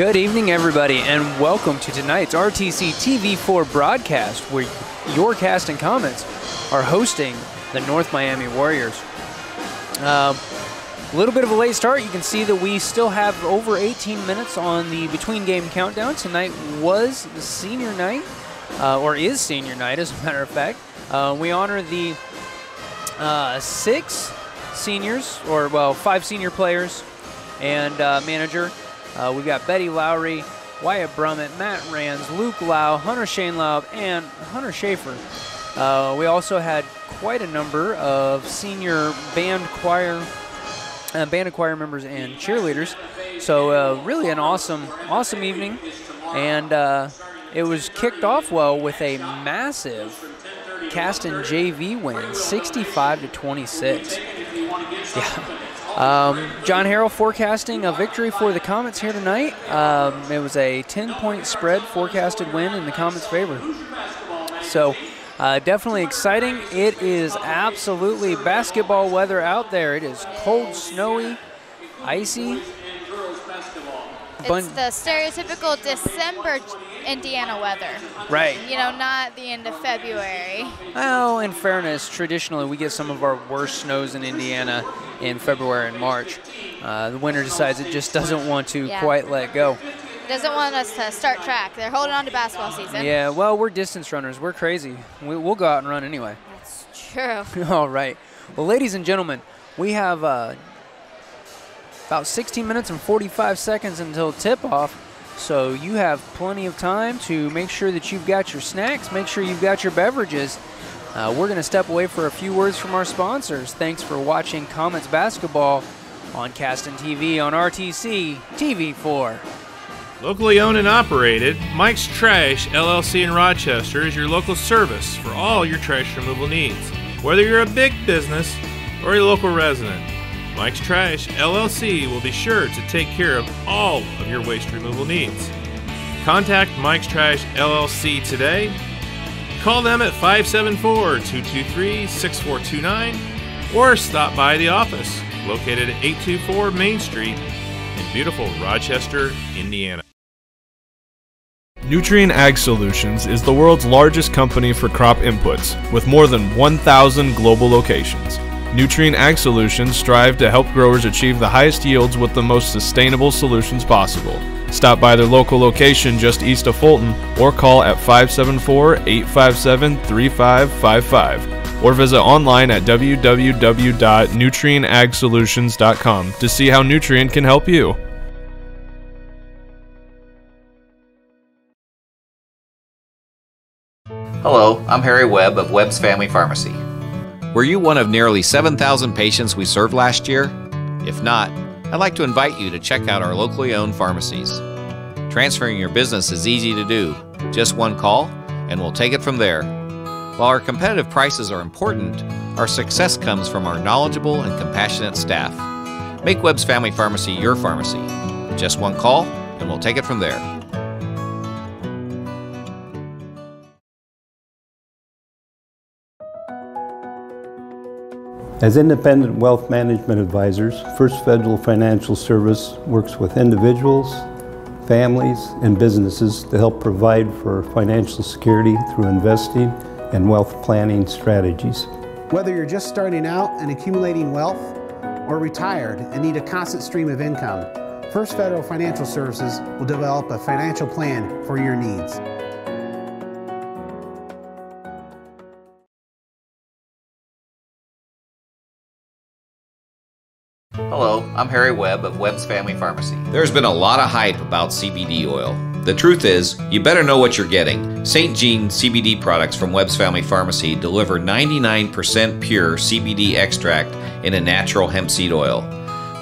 Good evening, everybody, and welcome to tonight's RTC TV4 broadcast, where your Caston Comets are hosting the North Miami Warriors. A little bit of a late start. You can see that we still have over 18 minutes on the between game countdown. Tonight was the senior night, uh, or is senior night, as a matter of fact. Uh, we honor the uh, six seniors, or well, five senior players and uh, manager. Uh, we got Betty Lowry, Wyatt Brummett, Matt Rands, Luke Lau, Hunter Shane Laub, and Hunter Schaefer. Uh, we also had quite a number of senior band choir, uh, band and choir members and cheerleaders. So uh, really an awesome, awesome evening, and uh, it was kicked off well with a massive Caston JV win, 65 to 26. Yeah. Um, John Harrell forecasting a victory for the Comets here tonight. Um, it was a 10-point spread forecasted win in the Comets' favor. So uh, definitely exciting. It is absolutely basketball weather out there. It is cold, snowy, icy. It's the stereotypical December Indiana weather. Right. You know, not the end of February. Well, in fairness, traditionally we get some of our worst snows in Indiana in February and March. Uh, the winter decides it just doesn't want to Yeah. quite let go. Doesn't want us to start track. They're holding on to basketball season. Yeah, well, we're distance runners. We're crazy. We, we'll go out and run anyway. That's true. All right. Well, ladies and gentlemen, we have uh, about 16 minutes and 45 seconds until tip off. So you have plenty of time to make sure that you've got your snacks, make sure you've got your beverages. Uh, we're going to step away for a few words from our sponsors. Thanks for watching Comets Basketball on Caston TV on RTC TV4. Locally owned and operated, Mike's Trash LLC in Rochester is your local service for all your trash removal needs. Whether you're a big business or a local resident, Mike's Trash LLC will be sure to take care of all of your waste removal needs. Contact Mike's Trash LLC today. Call them at 574 223 6429 or stop by the office located at 824 Main Street in beautiful Rochester, Indiana. Nutrien Ag Solutions is the world's largest company for crop inputs, with more than 1,000 global locations. Nutrien Ag Solutions strive to help growers achieve the highest yields with the most sustainable solutions possible. Stop by their local location just east of Fulton or call at 574 857 3555 or visit online at www.nutrienagsolutions.com to see how Nutrien can help you. Hello, I'm Harry Webb of Webb's Family Pharmacy. Were you one of nearly 7,000 patients we served last year? If not, I'd like to invite you to check out our locally owned pharmacies. Transferring your business is easy to do. Just one call, and we'll take it from there. While our competitive prices are important, our success comes from our knowledgeable and compassionate staff. Make Webb's Family Pharmacy your pharmacy. Just one call, and we'll take it from there. As independent wealth management advisors, First Federal Financial Service works with individuals, families, and businesses to help provide for financial security through investing and wealth planning strategies. Whether you're just starting out and accumulating wealth or retired and need a constant stream of income, First Federal Financial Services will develop a financial plan for your needs. Hello, I'm Harry Webb of Webb's Family Pharmacy. There's been a lot of hype about CBD oil. The truth is, you better know what you're getting. St. Jean CBD products from Webb's Family Pharmacy deliver 99% pure CBD extract in a natural hemp seed oil.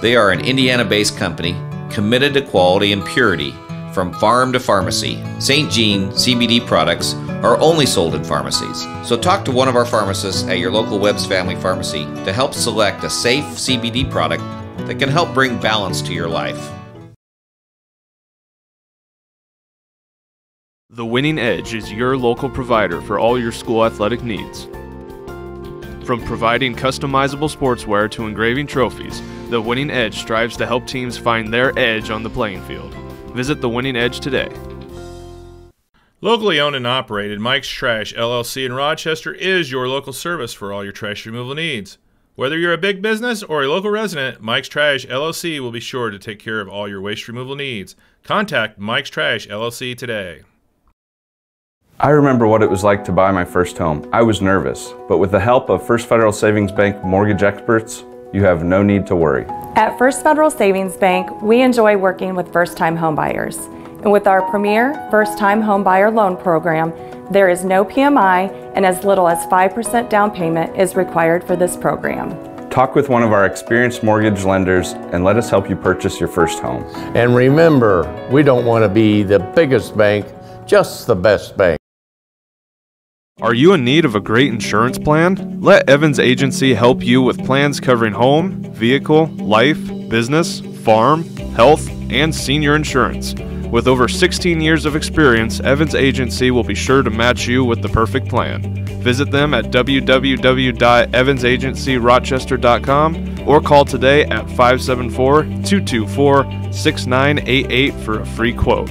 They are an Indiana based company committed to quality and purity from farm to pharmacy. St. Jean CBD products are only sold in pharmacies. So talk to one of our pharmacists at your local Webb's Family Pharmacy to help select a safe CBD product that can help bring balance to your life. The Winning Edge is your local provider for all your school athletic needs. From providing customizable sportswear to engraving trophies, The Winning Edge strives to help teams find their edge on the playing field. Visit the winning edge today. Locally owned and operated, Mike's Trash LLC in Rochester is your local service for all your trash removal needs. Whether you're a big business or a local resident, Mike's Trash LLC will be sure to take care of all your waste removal needs. Contact Mike's Trash LLC today. I remember what it was like to buy my first home. I was nervous, but with the help of First Federal Savings Bank mortgage experts, you have no need to worry. At First Federal Savings Bank, we enjoy working with first-time homebuyers. And with our premier first-time homebuyer loan program, there is no PMI and as little as 5% down payment is required for this program. Talk with one of our experienced mortgage lenders and let us help you purchase your first home. And remember, we don't want to be the biggest bank, just the best bank. Are you in need of a great insurance plan? Let Evans Agency help you with plans covering home, vehicle, life, business, farm, health, and senior insurance. With over 16 years of experience, Evans Agency will be sure to match you with the perfect plan. Visit them at www.evansagencyrochester.com or call today at 574 224 6988 for a free quote.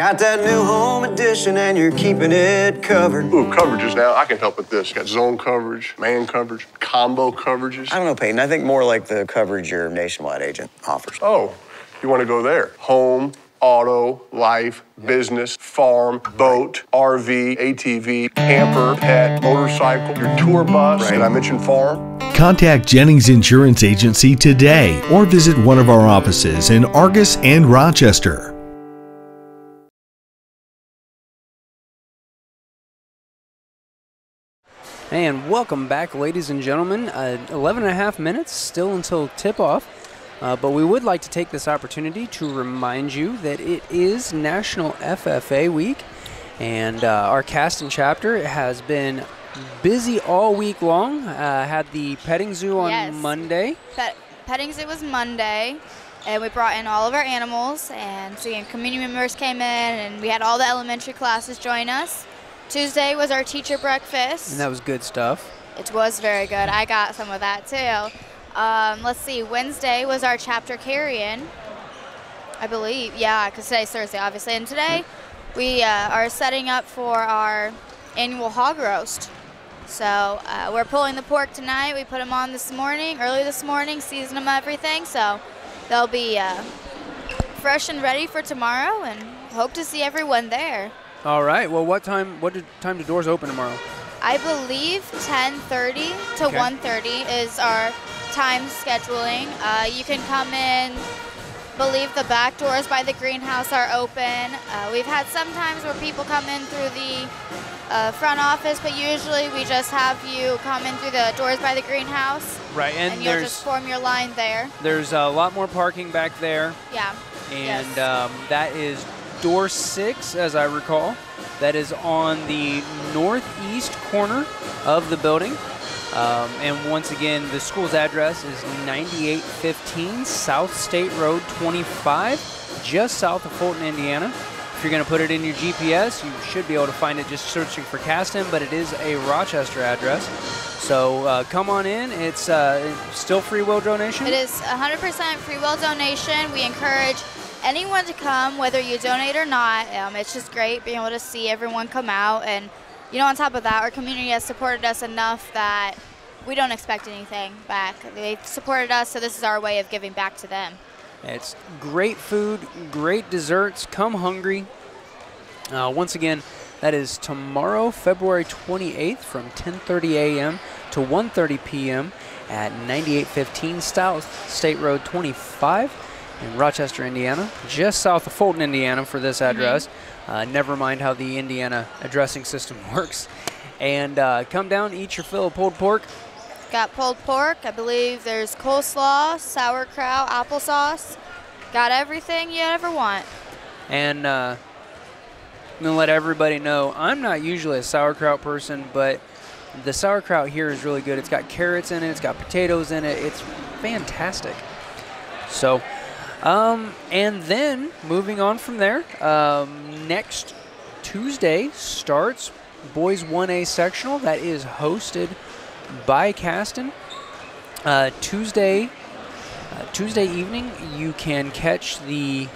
Got that new home edition and you're keeping it covered. Ooh, coverages now. I can help with this. Got zone coverage, man coverage, combo coverages. I don't know, Peyton. I think more like the coverage your nationwide agent offers. Oh, you want to go there? Home, auto, life, business, farm, boat, RV, ATV, camper, pet, motorcycle, your tour bus. Right. Did I mention farm? Contact Jennings Insurance Agency today or visit one of our offices in Argus and Rochester. And welcome back, ladies and gentlemen. Uh, 11 and a half minutes still until tip off. Uh, but we would like to take this opportunity to remind you that it is National FFA Week. And uh, our Caston chapter has been busy all week long. Uh, had the petting zoo on yes. Monday. Pet- petting zoo was Monday. And we brought in all of our animals. And so community members came in, and we had all the elementary classes join us. Tuesday was our teacher breakfast. And that was good stuff. It was very good. I got some of that too. Um, let's see, Wednesday was our chapter carry-in. I believe, yeah, because today's Thursday, obviously. And today we uh, are setting up for our annual hog roast. So uh, we're pulling the pork tonight. We put them on this morning, early this morning, season them everything. So they'll be uh, fresh and ready for tomorrow and hope to see everyone there. All right. Well, what time? What time do doors open tomorrow? I believe 10:30 to okay. 1:30 is our time scheduling. Uh, you can come in. Believe the back doors by the greenhouse are open. Uh, we've had some times where people come in through the uh, front office, but usually we just have you come in through the doors by the greenhouse. Right, and, and you'll just form your line there. There's a lot more parking back there. Yeah. And yes. um, that is door six, as I recall. That is on the northeast corner of the building. Um, and once again, the school's address is 9815 South State Road 25, just south of Fulton, Indiana. If you're going to put it in your GPS, you should be able to find it just searching for Caston, but it is a Rochester address. So uh, come on in. It's uh, still free will donation? It is 100% free will donation. We encourage anyone to come, whether you donate or not. Um, it's just great being able to see everyone come out. And, you know, on top of that, our community has supported us enough that we don't expect anything back. They've supported us, so this is our way of giving back to them. It's great food, great desserts. Come hungry. Uh, once again, that is tomorrow, February 28th from 10:30 a.m. to 1:30 p.m. at 9815 South State Road 25 in Rochester, Indiana, just south of Fulton, Indiana for this mm-hmm. address. Mm-hmm. Uh, never mind how the Indiana addressing system works. And uh, come down, eat your fill of pulled pork. Got pulled pork. I believe there's coleslaw, sauerkraut, applesauce. Got everything you ever want. And uh, I'm going to let everybody know I'm not usually a sauerkraut person, but the sauerkraut here is really good. It's got carrots in it, it's got potatoes in it. It's fantastic. So, um, and then moving on from there, um, next Tuesday starts boys 1A sectional that is hosted by Caston. Uh, Tuesday, uh, Tuesday evening, you can catch the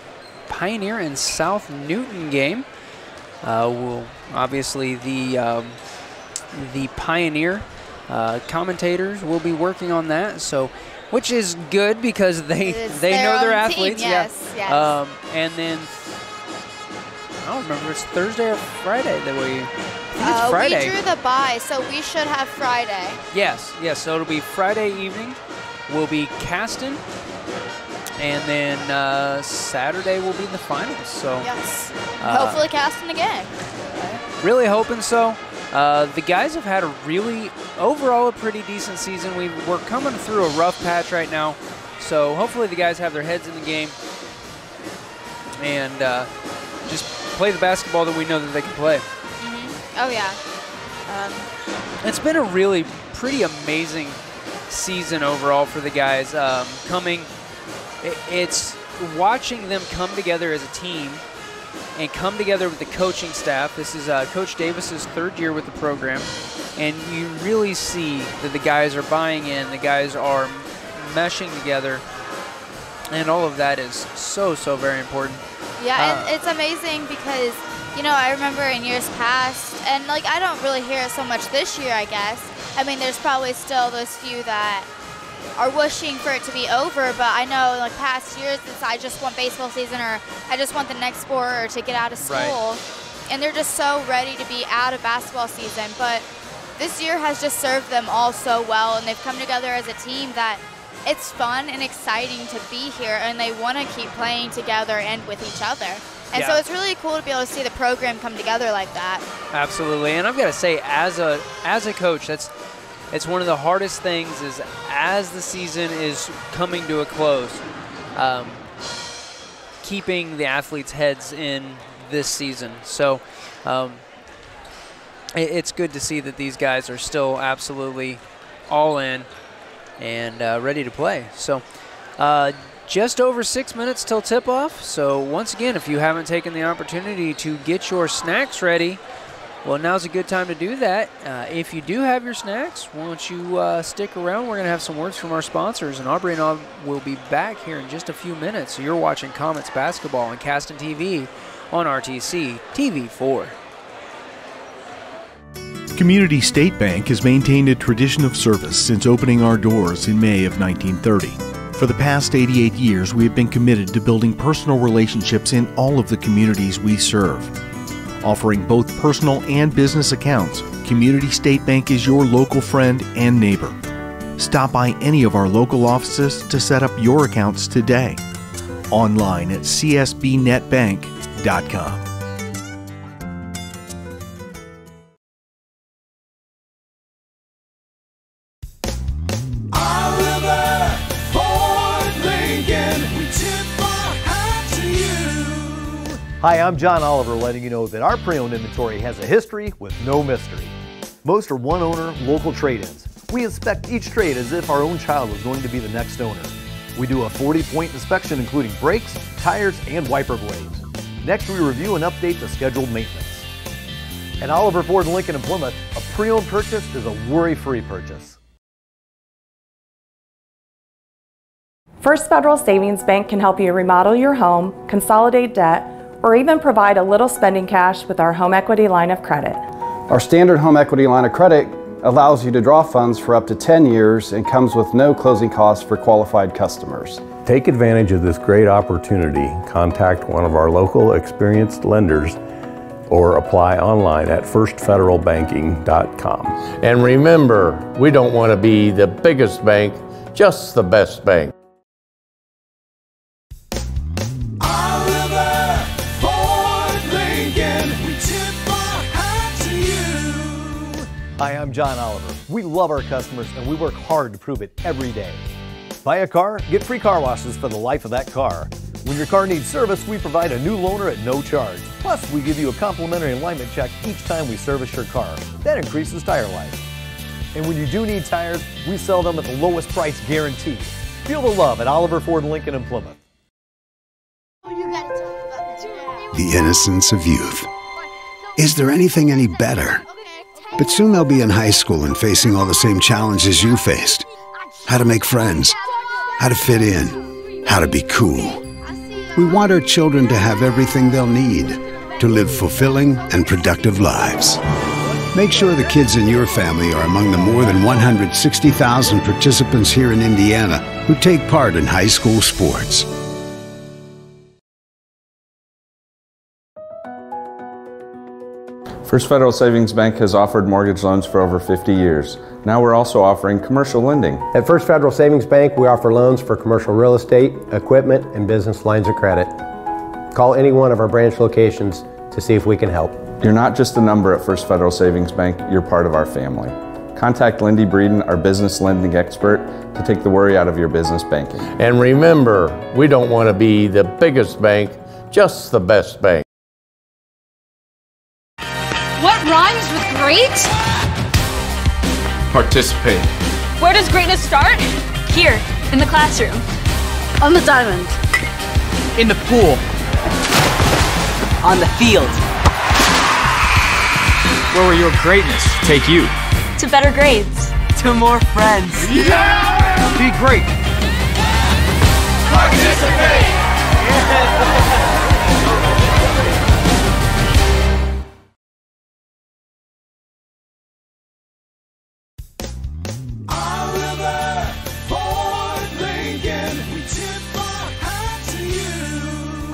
Pioneer and South Newton game. Uh, we'll obviously the um, the Pioneer uh, commentators will be working on that. So, which is good because they they their know their own team, athletes. yes, yeah. yes. Um, and then I don't remember it's Thursday or Friday that we. I think it's Uh, Friday. We drew the bye, so we should have Friday. Yes, yes. So it'll be Friday evening. We'll be Caston, and then uh, Saturday will be the finals. So Yes. Uh, Hopefully Caston again. really hoping so. Uh, the guys have had a really, overall, a pretty decent season. We we're coming through a rough patch right now, so hopefully the guys have their heads in the game and uh, just play the basketball that we know that they can play. Oh yeah. Um, It's been a really pretty amazing season overall for the guys. Um, coming, i- it's watching them come together as a team and come together with the coaching staff. This is uh, Coach Davis's third year with the program, and you really see that the guys are buying in. The guys are meshing together, and all of that is so so very important. Yeah, Uh, and it's amazing because, you know, I remember in years past, and like I don't really hear it so much this year, I guess. I mean, there's probably still those few that are wishing for it to be over, but I know like past years, it's I just want baseball season or I just want the next sport or to get out of Right. school. And they're just so ready to be out of basketball season. But this year has just served them all so well, and they've come together as a team that it's fun and exciting to be here, and they want to keep playing together and with each other. And so it's really cool to be able to see the program come together like that. Absolutely, and I've got to say, as a as a coach, that's it's one of the hardest things. Is as the season is coming to a close, um, keeping the athletes' heads in this season. So. Um, it- it's good to see that these guys are still absolutely all in and uh, ready to play. So, uh, just over six minutes till tip off. So, once again, if you haven't taken the opportunity to get your snacks ready, well, now's a good time to do that. Uh, if you do have your snacks, why don't you uh, stick around? We're going to have some words from our sponsors, and Aubrey and I will be back here in just a few minutes. So, you're watching Comets Basketball on Caston TV on RTC TV4. Community State Bank has maintained a tradition of service since opening our doors in May of 1930. For the past 88 years, we have been committed to building personal relationships in all of the communities we serve. Offering both personal and business accounts, Community State Bank is your local friend and neighbor. Stop by any of our local offices to set up your accounts today. Online at csbnetbank.com. Hi, I'm John Oliver, letting you know that our pre-owned inventory has a history with no mystery. Most are one-owner local trade-ins. We inspect each trade as if our own child was going to be the next owner. We do a 40-point inspection including brakes, tires, and wiper blades. Next, we review and update the scheduled maintenance. At Oliver Ford Lincoln in Plymouth, a pre-owned purchase is a worry-free purchase. First Federal Savings Bank can help you remodel your home, consolidate debt, or even provide a little spending cash with our home equity line of credit. Our standard home equity line of credit allows you to draw funds for up to 10 years and comes with no closing costs for qualified customers. Take advantage of this great opportunity. Contact one of our local experienced lenders or apply online at firstfederalbanking.com. And remember, we don't want to be the biggest bank, just the best bank. Hi, I'm John Oliver. We love our customers and we work hard to prove it every day. Buy a car, get free car washes for the life of that car. When your car needs service, we provide a new loaner at no charge. Plus, we give you a complimentary alignment check each time we service your car. That increases tire life. And when you do need tires, we sell them at the lowest price guaranteed. Feel the love at Oliver Ford Lincoln in Plymouth. The innocence of youth. Is there anything any better? But soon they'll be in high school and facing all the same challenges you faced. How to make friends, how to fit in, how to be cool. We want our children to have everything they'll need to live fulfilling and productive lives. Make sure the kids in your family are among the more than 160,000 participants here in Indiana who take part in high school sports. First Federal Savings Bank has offered mortgage loans for over 50 years. Now we're also offering commercial lending. At First Federal Savings Bank, we offer loans for commercial real estate, equipment, and business lines of credit. Call any one of our branch locations to see if we can help. You're not just a number at First Federal Savings Bank, you're part of our family. Contact Lindy Breeden, our business lending expert, to take the worry out of your business banking. And remember, we don't want to be the biggest bank, just the best bank. Great? Participate. Where does greatness start? Here, in the classroom. On the diamond. In the pool. On the field. Where will your greatness take you? To better grades. To more friends. Yeah! Be great. Participate!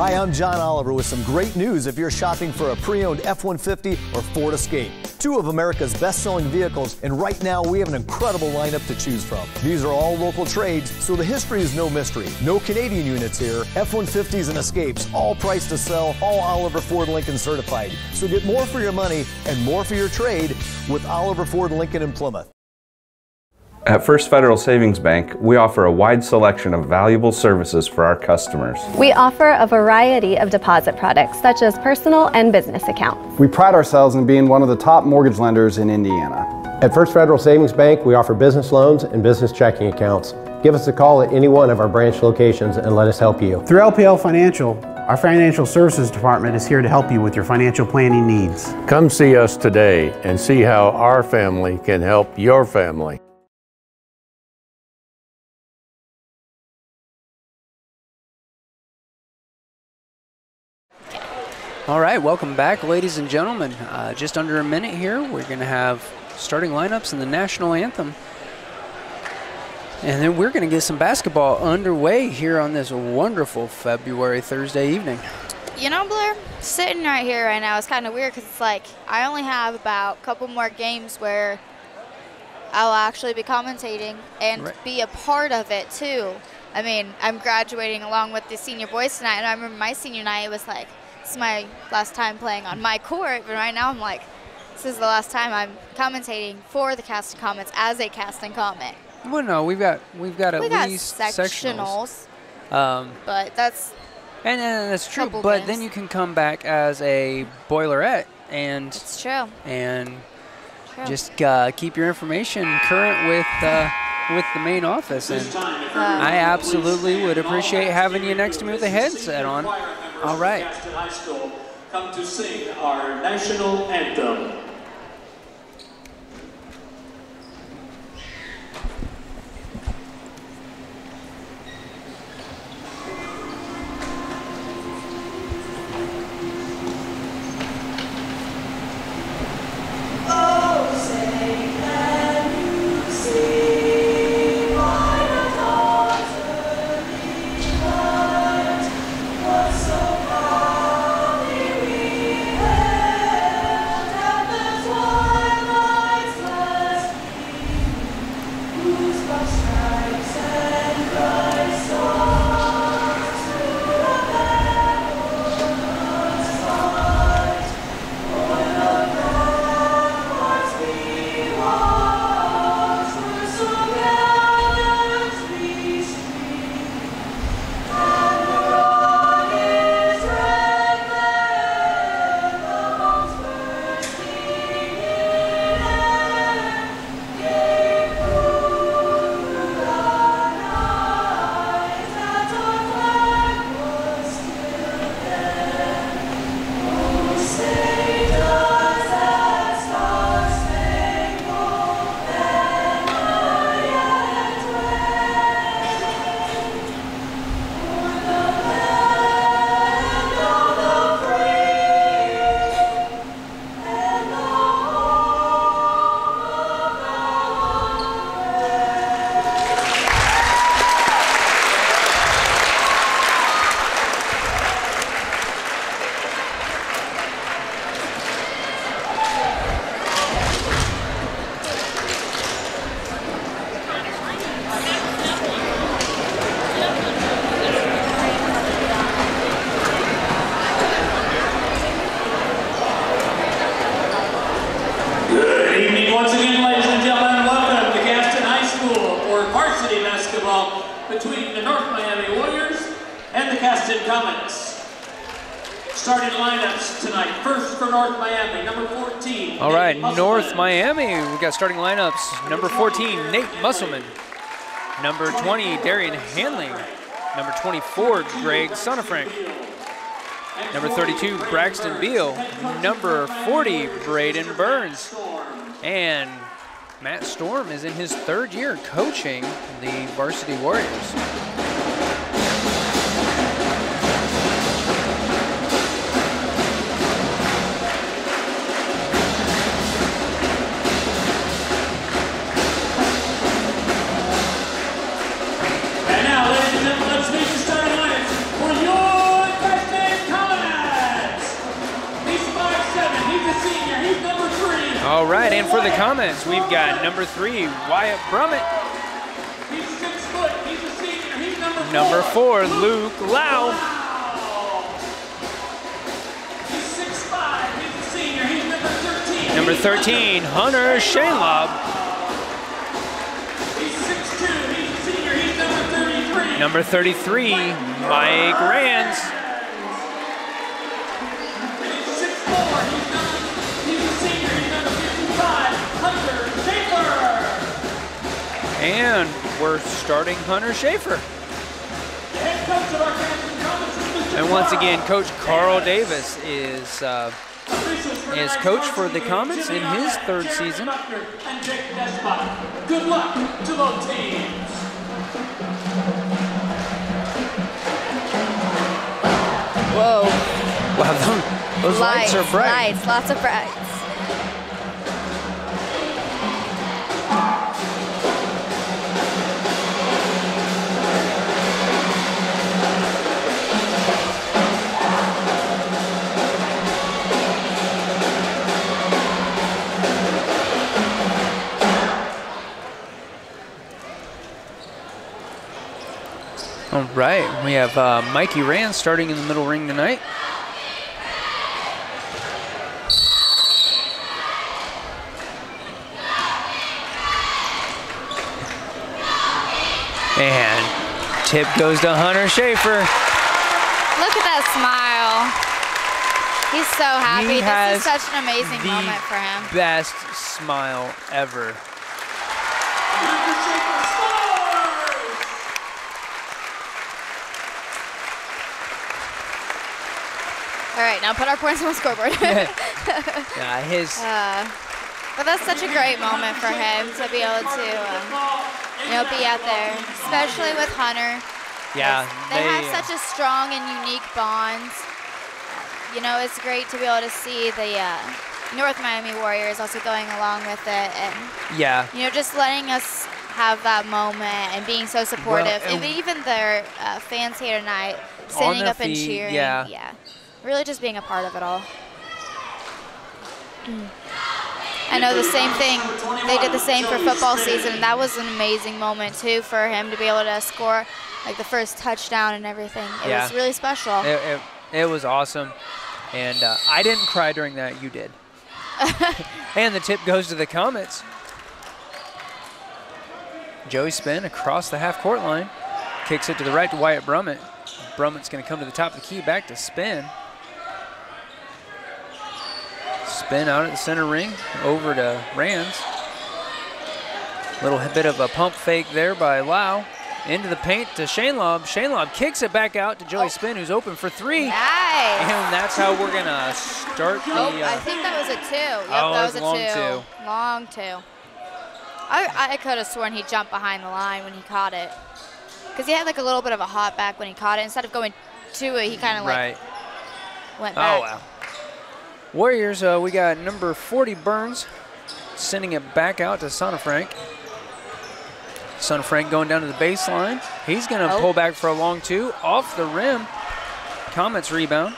Hi, I'm John Oliver with some great news if you're shopping for a pre-owned F-150 or Ford Escape. Two of America's best-selling vehicles, and right now we have an incredible lineup to choose from. These are all local trades, so the history is no mystery. No Canadian units here, F-150s and Escapes, all priced to sell, all Oliver Ford Lincoln certified. So get more for your money and more for your trade with Oliver Ford Lincoln in Plymouth. At First Federal Savings Bank, we offer a wide selection of valuable services for our customers. We offer a variety of deposit products, such as personal and business accounts. We pride ourselves in being one of the top mortgage lenders in Indiana. At First Federal Savings Bank, we offer business loans and business checking accounts. Give us a call at any one of our branch locations and let us help you. Through LPL Financial, our financial services department is here to help you with your financial planning needs. Come see us today and see how our family can help your family. All right, welcome back, ladies and gentlemen. Uh, just under a minute here, we're going to have starting lineups and the national anthem. And then we're going to get some basketball underway here on this wonderful February Thursday evening. You know, Blair, sitting right here right now is kind of weird because it's like I only have about a couple more games where I'll actually be commentating and Right. be a part of it too. I mean, I'm graduating along with the senior boys tonight, and I remember my senior night it was like, this is my last time playing on my court, but right now I'm like, this is the last time I'm commentating for the Caston Comets as a Caston Comet. Well, no, we've got we've got at we got least sectionals, Um, but that's and, and that's true. But then you can come back as a boilerette and it's true. and True. just uh, keep your information current with uh, with the main office. And I absolutely would appreciate having you next to me with a headset on. All right. Caston High School come to sing our national anthem. Musselman. Number 20, Darian Hanley. Number 24, Greg Sonafrank. Number 32, Braxton Beal. Number 40, Braden Burns. And Matt Storm is in his third year coaching the Varsity Warriors. For the Comets, we've got number three, Wyatt Brummett. He's six foot, he's a senior, he's number four. Number four, Luke Lau. He's six five, he's a senior, he's number 13. Number 13, Hunter Shainlob. He's six two, he's a senior, he's number 33. Number 33, Mike Rands. And we're starting Hunter Schaefer. The head coach of our Caston Comets is Mr. And once again, Coach Carl Davis is uh, is coach for the Comets in his third season. And Jake Good luck to both teams. Whoa. Wow, those, those lights, are bright. Lights, lots of brights. All right, we have uh, Mikey Rand starting in the middle ring tonight. And tip goes to Hunter Schaefer. Look at that smile. He's so happy. He this is such an amazing moment for him. Best smile ever. All right, now put our points on the scoreboard. Yeah, his Uh, but that's such a great moment for him to be able to, uh, you know, be out there, especially with Hunter. yeah They have such a strong and unique bond. You know, it's great to be able to see the uh, North Miami Warriors also going along with it, and yeah you know, just letting us have that moment and being so supportive. and- Even- their uh, fans here tonight, On standing up and cheering. yeah. yeah, really just being a part of it all. I know the same thing. They did the same for football season, and that was an amazing moment too for him to be able to score like the first touchdown and everything. It Yeah. was really special. It, it, it was awesome. And uh, I didn't cry during that. You did. and the tip goes to the Comets. Joey Spin across the half court line. Kicks it to the right to Wyatt Brummett. Brummett's going to come to the top of the key, back to Spin. Spin out at the center ring, over to Rands. Little bit of a pump fake there by Lau. Into the paint to Shane Lob. Shane Lob kicks it back out to Joey Spin, who's open for three. Nice. And that's how we're going to start the. Oh, uh, I think that was a two. Yep, Oh, that was was a long two. two. Long two. I, I could have sworn he jumped behind the line when he caught it. Because he had like a little bit of a hot back when he caught it. Instead of going to it, he kind of like right. went Oh, wow. Warriors, uh, we got number 40 Burns sending it back out to Sonafrank. Son of Frank going down to the baseline. He's going to Oh. pull back for a long two. Off the rim. Comets rebound.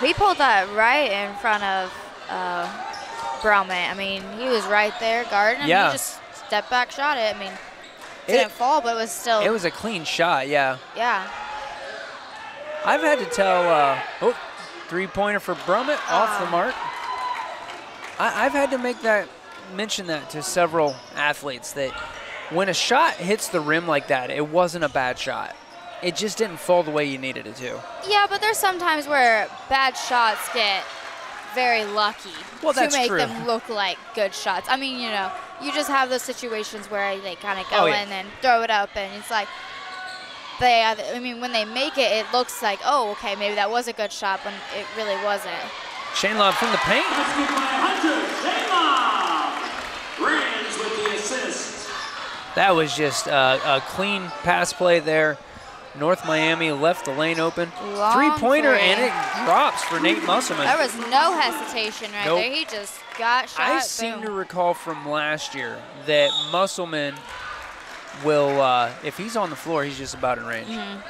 He pulled that right in front of uh, Browman. I mean, he was right there guarding him. Yeah. He just stepped back, shot it. I mean, It- didn't fall, but it was still. It was a clean shot, yeah. Yeah. I've had to tell, uh, oh, three pointer for Brummett off the Ah. mark. I, I've had to make that, mention that to several athletes that when a shot hits the rim like that, it wasn't a bad shot. It just didn't fall the way you needed it to. Yeah, but there's sometimes where bad shots get very lucky Well, to make true. them look like good shots. I mean, you know, you just have those situations where they kind of go Oh, yeah. in and throw it up, and it's like they. I mean, when they make it, it looks like, oh, okay, maybe that was a good shot, when it really wasn't. Shane Lobb from the paint. That was just uh, a clean pass play there. North Miami left the lane open. Long Three pointer, three. and it drops for Nate Musselman. There was no hesitation right Nope. there. He just got shot. I seem to recall from last year that Musselman will, uh, if he's on the floor, he's just about in range. Mhm.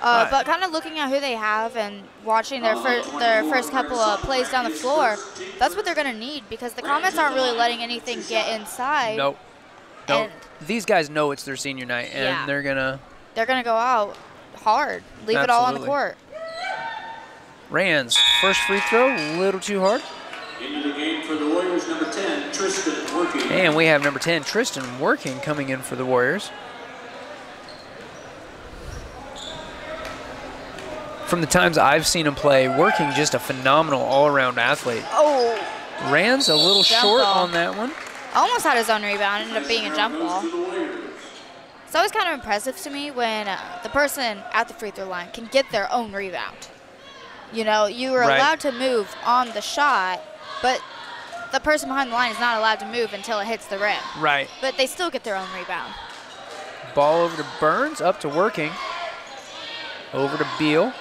Uh, Alright. But kind of looking at who they have and watching their first their first couple of plays down the floor, that's what they're gonna need because the Comets aren't really letting anything get inside. Nope. Nope. And- These guys know it's their senior night, and Yeah. they're gonna. They're gonna go out hard, leave it all on the court. Rands first free throw, a little too hard, Into the game Warriors, number 10, Tristan Working. and we have number ten Tristan working coming in for the Warriors. From the times I've seen him play, working just a phenomenal all-around athlete. Oh, Rands a little Jump short ball. on that one. almost had his own rebound, ended up being a jump ball. It's always kind of impressive to me when uh, the person at the free throw line can get their own rebound. You know, you were Right. allowed to move on the shot, but the person behind the line is not allowed to move until it hits the rim. Right. But they still get their own rebound. Ball over to Burns, up to working. Over to Beal.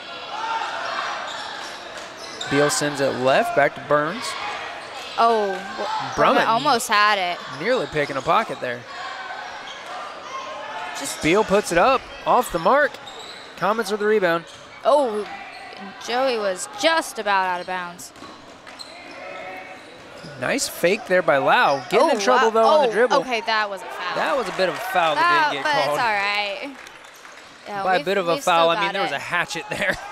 Beal sends it left, back to Burns. Oh, Brummett. Brummett almost had it. Nearly picking a pocket there. Just Beal puts it up, off the mark. Comets with the rebound. Oh, Joey was just about out of bounds. Nice fake there by Lau. Getting in Oh, trouble wow. though on Oh, the dribble. Okay, that was a foul. That was a bit of a foul that, That- didn't but called. it's all right. Yeah, By a bit of a foul, I mean there was a hatchet there.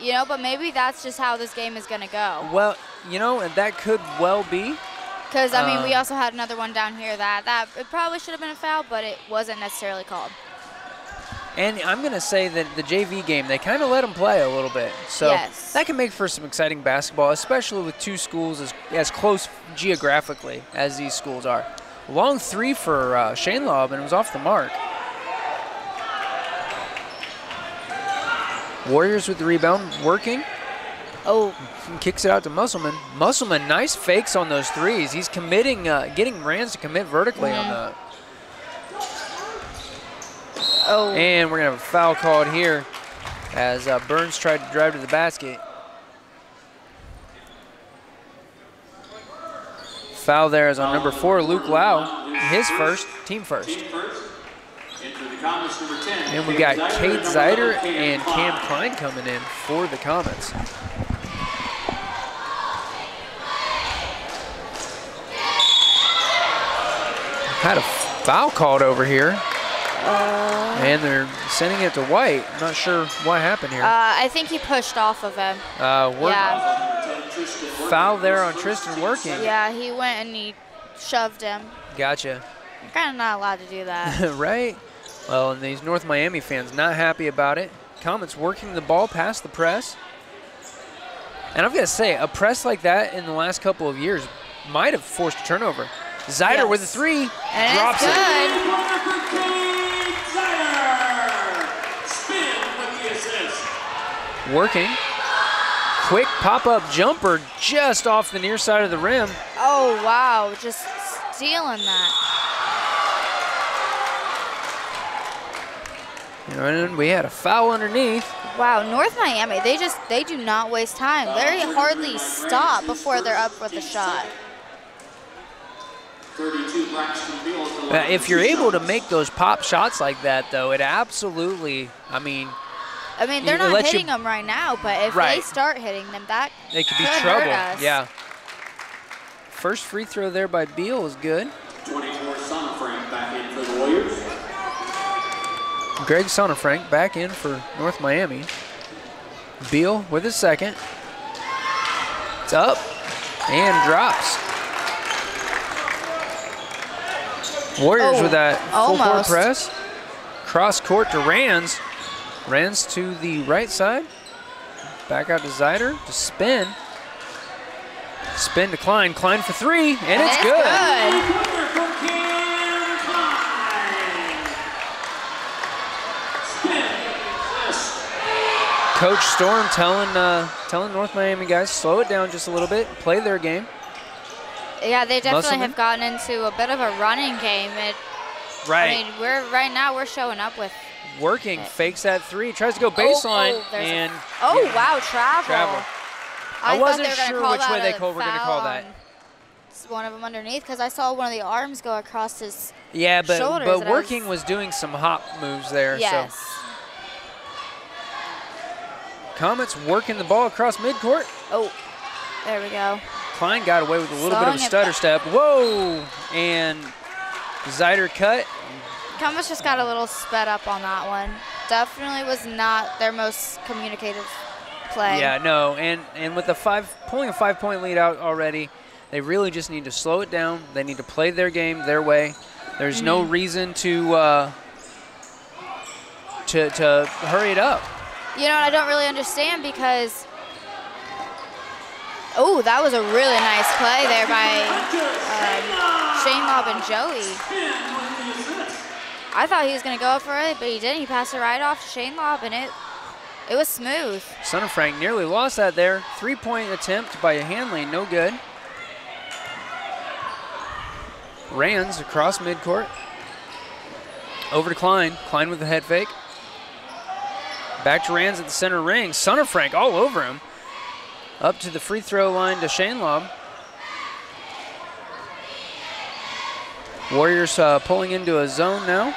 You know, but maybe that's just how this game is going to go. well, you know, and that could well be. Because, I mean, we Um, also had another one down here that, that it probably should have been a foul, but it wasn't necessarily called. And I'm going to say that the JV game, they kind of let them play a little bit. So Yes. that can make for some exciting basketball, especially with two schools as, as close geographically as these schools are. Long three for uh, Shane Lobb, and it was off the mark. Warriors with the rebound, working. Oh. Kicks it out to Musselman. Musselman, nice fakes on those threes. He's committing, uh, getting Rands to commit vertically on Mhm. that. Oh. And we're going to have a foul called here as uh, Burns tried to drive to the basket. Foul there is on number four, Luke Lau. His first, team first. Team first. Into the Comets, number 10. And we got Kate Zider and Cam five. Klein coming in for the Comets. Had a foul called over here. And they're sending it to White. I'm not sure what happened here. Uh, I think he pushed off of him. Uh, Yeah. Foul there on Tristan working. Yeah, he went and he shoved him. Gotcha. You're kind of not allowed to do that. right? Well, and these North Miami fans not happy about it. Comets working the ball past the press. And I've got to say, a press like that in the last couple of years might have forced a turnover. Zider with a three, And drops it's it. good. Spin with the assist. Working. Quick pop-up jumper just off the near side of the rim. Oh, wow. Just stealing that. And we had a foul underneath. Wow, North Miami, they just, they do not waste time. They hardly stop before they're up with a shot. 32 Braxton Beal. Uh, if you're able to make those pop shots like that, though, it absolutely, I mean, I mean, they're not hitting them right now, but if they start hitting them, that they could be hurt trouble. us. Yeah. First free throw there by Beal is good. 24 Sonafrank back in for the Warriors. Greg Sonafrank back in for North Miami. Beal with his second. It's up and drops. Warriors Oh, with that full court press. Cross court to Rands. Rands to the right side. Back out to Zider to spin. Spin to Klein. Klein for three, and it's good. Coach Storm telling uh, telling North Miami guys slow it down just a little bit, play their game. Yeah, they definitely Musselman? have gotten into a bit of a running game. It, Right. I mean, we're right now we're showing up with. Working, uh, fakes that three, tries to go baseline, oh, there's a- oh, and Oh yeah, wow, travel. travel. I, I wasn't thought they were gonna sure which way they a call- were gonna call that. on s- One of them underneath because I saw one of the arms go across his Yeah, but shoulders. but and I was- working was doing some hop moves there. Yes. So Comets working the ball across midcourt. Oh, there we go. Klein got away with a little bit of a stutter step. Whoa! And Zider cut. Comets just got a little sped up on that one. Definitely was not their most communicative play. Yeah, no, and and with the five pulling a five point lead out already, they really just need to slow it down. They need to play their game their way. There's no Mhm. reason to uh, to to hurry it up. You know, I don't really understand because. Oh, that was a really nice play there by um, Shane Lobb and Joey. I thought he was going to go for it, but he didn't. He passed it right off to Shane Lobb, and it it was smooth. Sonafrank nearly lost that there. Three point attempt by Hanley, no good. Rands across midcourt. Over to Klein. Klein with the head fake. Back to Rands at the center ring. Sonafrank all over him. Up to the free throw line to Shane Lobb. Warriors uh, pulling into a zone now.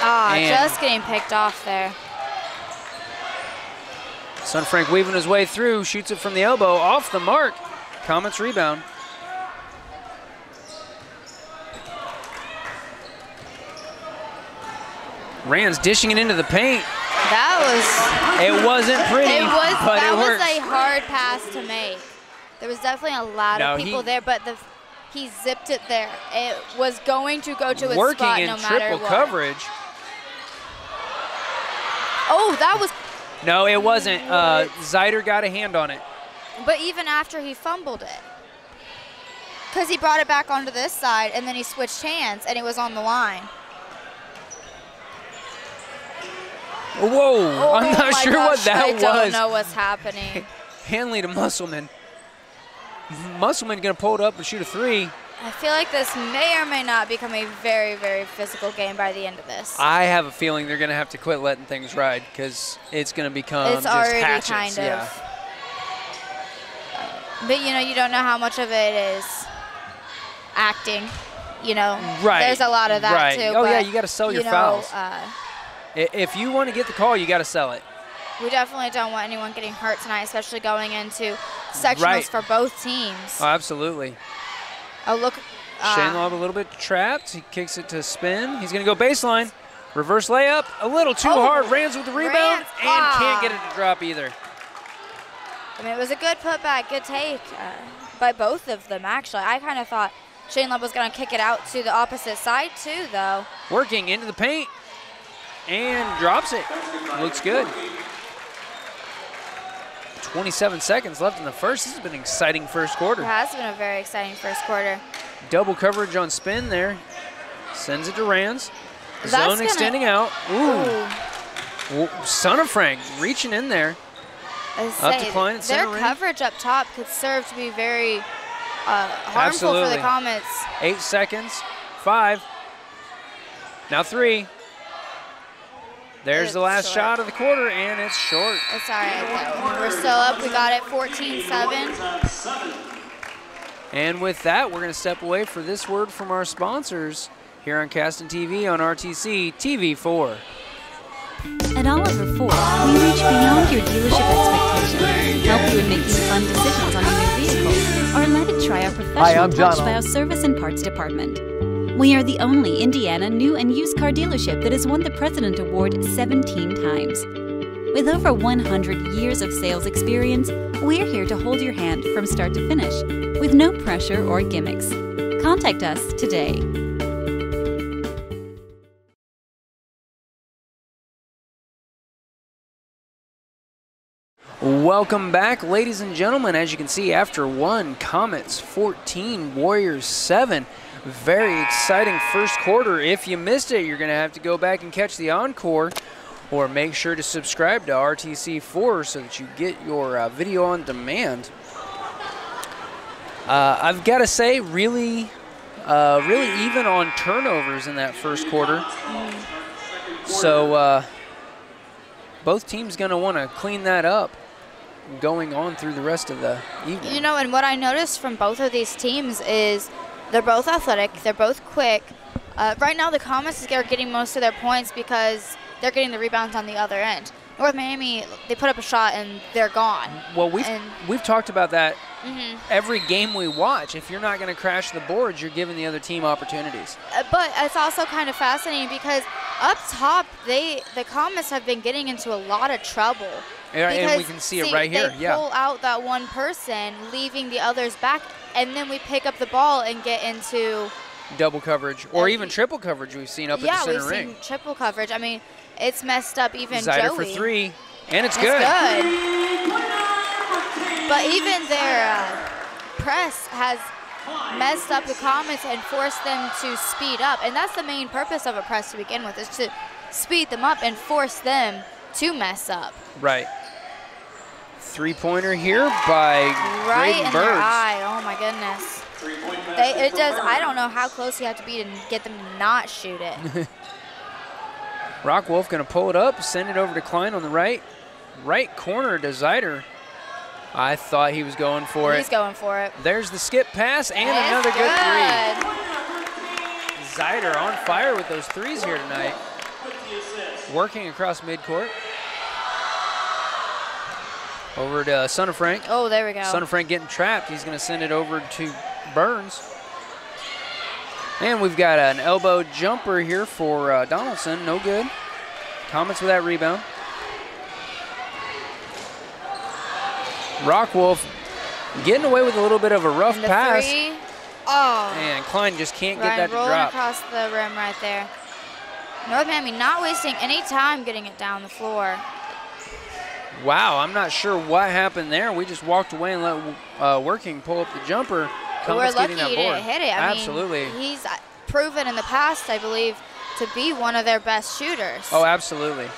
Ah, And- just getting picked off there. Sonafrank weaving his way through, shoots it from the elbow, off the mark. Comets rebound. Rands dishing it into the paint. That was. It wasn't pretty, It was. that it was a hard pass to make. There was definitely a lot No, of he- people there, but the he zipped it there. It was going to go to its Working spot in no matter what. Working in triple coverage. Oh, that was. No, it wasn't. Uh, Zider got a hand on it. But even after he fumbled it, because he brought it back onto this side and then he switched hands and it was on the line. Whoa, Oh I'm not sure what gosh, that I was. don't know what's happening. Hanley to Musselman. Musselman gonna pull it up and shoot a three. I feel like this may or may not become a very, very physical game by the end of this. I have a feeling they're gonna have to quit letting things ride because it's gonna become it's already hatchets. kind of. yeah. But you know, you don't know how much of it is acting. You know, Right, There's a lot of that right. too. Oh, yeah, you gotta sell your know, fouls. Uh, If you want to get the call, you got to sell it. we definitely don't want anyone getting hurt tonight, especially going into sectionals Right. for both teams. Oh, absolutely. Oh, look. Shane uh, Lobb a little bit trapped. He kicks it to spin. He's going to go baseline. Reverse layup. A little too Oh, hard. Rands with the rebound Rands, and ah. can't get it to drop either. I mean, it was a good putback, good take uh, by both of them, actually. I kind of thought Shane Lobb was going to kick it out to the opposite side, too, though. Working into the paint and drops it. Looks good. 27 seconds left in the first. This has been an exciting first quarter. It has been a very exciting first quarter. Double coverage on spin there. Sends it to Rands. That's Zone gonna- extending out. Ooh. Ooh, Sonafrank reaching in there. Up to Klein their ring. coverage up top could serve to be very uh, harmful for the Comets. Eight seconds. Five. Now three. There's It's the last short. shot of the quarter, and it's short. It's all right, though. We're still up. We got it 14-7. And with that, we're going to step away for this word from our sponsors here on Caston TV on RTC TV4. At Oliver Ford, we reach beyond your dealership expectations, help you in making fun decisions on your new vehicle, or let it try our professional Hi, touch by our service and parts department. We are the only Indiana new and used car dealership that has won the President Award 17 times. With over 100 years of sales experience, we're here to hold your hand from start to finish with no pressure or gimmicks. Contact us today. Welcome back, ladies and gentlemen. As you can see, after one, Comets 14, Warriors 7. Very exciting first quarter. If you missed it, you're going to have to go back and catch the encore or make sure to subscribe to RTC4 so that you get your uh, video on demand. Uh, I've got to say, really, uh, really even on turnovers in that first quarter. So uh, both teams going to want to clean that up going on through the rest of the evening. You know, and what I noticed from both of these teams is they're both athletic, they're both quick. Uh, right now, the Comets are getting most of their points because they're getting the rebounds on the other end. North Miami, they put up a shot and they're gone. Well, we've And- we've talked about that Mhm. every game we watch. If you're not going to crash the boards, you're giving the other team opportunities. Uh, But it's also kind of fascinating because up top, they the Comets have been getting into a lot of trouble. Yeah, and we can see it right here, They yeah. pull out that one person, leaving the others back, and then we pick up the ball and get into Double coverage or even triple coverage we've seen up yeah, at the we've center ring. seen triple coverage. I mean, it's messed up even Zider Joey. for three, and it's It's good. good. But even their uh, press has messed up the Comets and forced them to speed up. And that's the main purpose of a press to begin with, is to speed them up and force them to mess up. Right. Three pointer here by Right Graydon in their Birds. eye. Oh my goodness. They, it does. I don't know how close you have to be to get them to not shoot it. Rock Wolf going to pull it up, send it over to Klein on the right. Right corner to Zider. I thought he was going for He's it. He's going for it. There's the skip pass and It's another good, good. three. Zider on fire with those threes here tonight. Working across midcourt. Over to Sonafrank. Oh, there we go. Sonafrank getting trapped. He's going to send it over to Burns. And we've got an elbow jumper here for uh, Donaldson. No good. Comets with that rebound. Rockwolf getting away with a little bit of a rough pass. three. Oh. And Klein just can't Ryan get that to rolling drop. across the rim right there. North Miami not wasting any time getting it down the floor. Wow, I'm not sure what happened there. We just walked away and let uh, Working pull up the jumper. We're lucky he didn't hit it. I Absolutely. mean, he's uh, proven in the past, I believe, to be one of their best shooters. Oh, absolutely.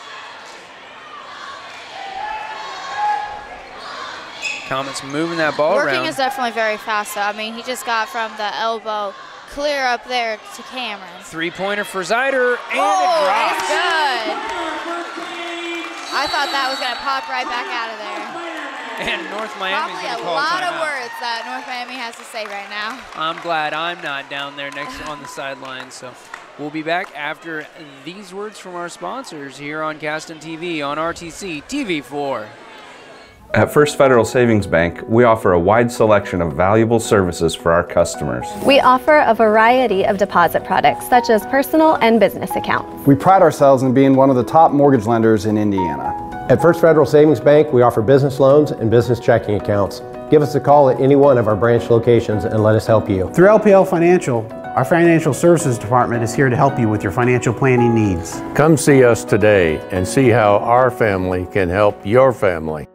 Comets moving that ball Working around. is definitely very fast, though. I mean, he just got from the elbow clear up there to Cameron. Three pointer for Zider, and oh, it drops. good. I thought that was going to pop right back out of there. And North Miami's Probably a lot of words that North Miami has to say right now. I'm glad I'm not down there next on the sidelines. So we'll be back after these words from our sponsors here on Caston TV on RTC TV4. At First Federal Savings Bank, we offer a wide selection of valuable services for our customers. We offer a variety of deposit products, such as personal and business accounts. We pride ourselves in being one of the top mortgage lenders in Indiana. At First Federal Savings Bank, we offer business loans and business checking accounts. Give us a call at any one of our branch locations and let us help you. Through LPL Financial, our financial services department is here to help you with your financial planning needs. Come see us today and see how our family can help your family.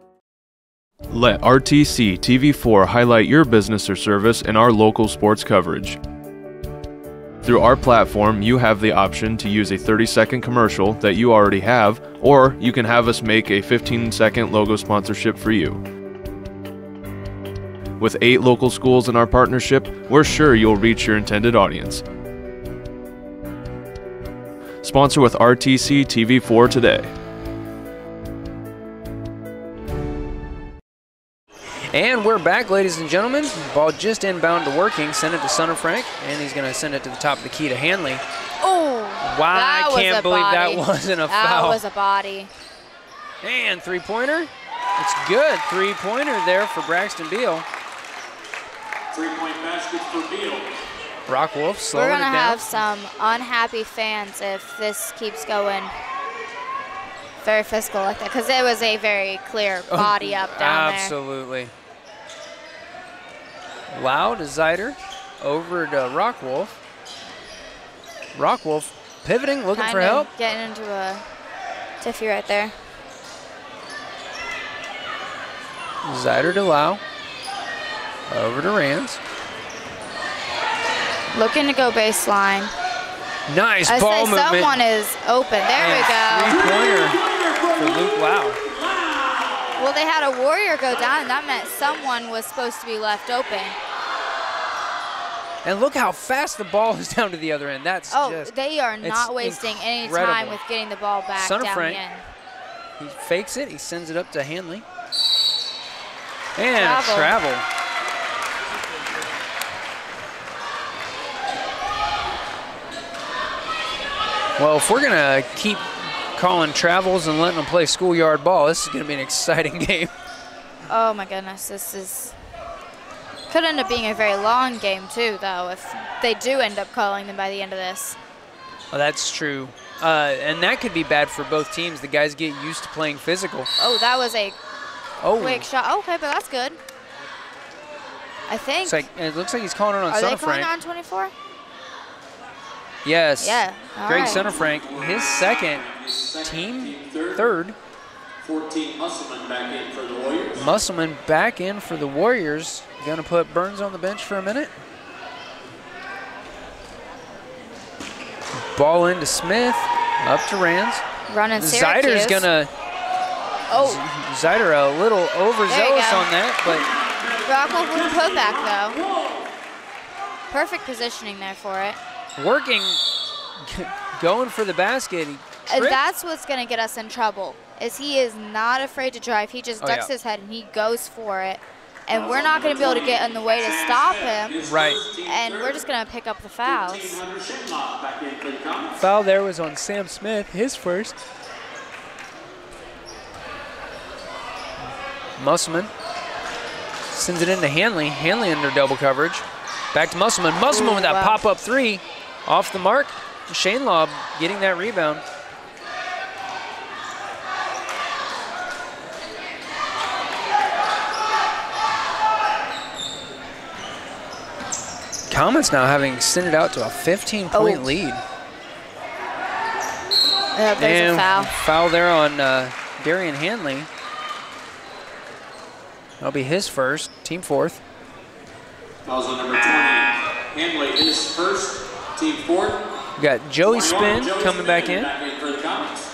Let RTC TV4 highlight your business or service in our local sports coverage. Through our platform, you have the option to use a 30 second commercial that you already have, or you can have us make a 15 second logo sponsorship for you. With eight local schools in our partnership, we're sure you'll reach your intended audience. Sponsor with RTC TV4 today. And we're back, ladies and gentlemen. Ball just inbound to working. Send it to Sonafrank, and he's going to send it to the top of the key to Hanley. Oh, Wow, that I was can't a believe that body. wasn't a that foul. That was a body. And three pointer. It's good. Three pointer there for Braxton Beal. Three-point basket for Beal. Rock Wolf We're slowing going it to down. have some unhappy fans if this keeps going very physical like that because it was a very clear Oh, body up down there. Absolutely. Loud Zider over to Rockwolf. Rockwolf pivoting, looking Kind for help. Getting into a tiffy right there. Zider to Lau. Over to Rands. Looking to go baseline. Nice I ball say movement. someone is open. There we go. Three-pointer for Luke Lau. Well, they had a warrior go down, and that meant someone was supposed to be left open. And look how fast the ball is down to the other end. That's Oh, just, they are not wasting any time with getting the ball back Son of down Frank. the end. He fakes it. He sends it up to Hanley. And Travel. travel. Well, if we're going to keep calling travels and letting them play schoolyard ball, this is going to be an exciting game. Oh my goodness, this is could end up being a very long game too, though, if they do end up calling them by the end of this. Oh, that's true. Uh, and that could be bad for both teams. The guys get used to playing physical. Oh, that was a Oh, quick shot. Okay, but that's good. I think. Like, it looks like he's calling it on Are they calling Frank. on 24? Yes. Yeah, all Greg right. Center Frank, his second, team third. 14 Musselman back in for the Warriors. Musselman back in for the Warriors. Going to put Burns on the bench for a minute. Ball into Smith, up to Rands. Running Zider's going to, Oh, Zider a little overzealous on that, but Rockwood with a putback though. Perfect positioning there for it. Working, going for the basket. And that's what's going to get us in trouble. Is he is not afraid to drive. He just Oh, ducks yeah. his head and he goes for it. And we're not going to be able to get in the way to stop him. Right. And we're just going to pick up the fouls. Foul there was on Sam Smith, his first. Musselman sends it into Hanley. Hanley under double coverage. Back to Musselman. Musselman with that wow. pop up three. Off the mark. Shane Lobb getting that rebound. Comets now having extended out to a 15 point Oh. lead. Uh, there's and a foul. Foul there on uh, Darian Hanley. That'll be his first, team fourth. Fouls on number 20. Hanley is first, team fourth. We got Joey Spin Joey coming Spin back in. Back in for the Comets.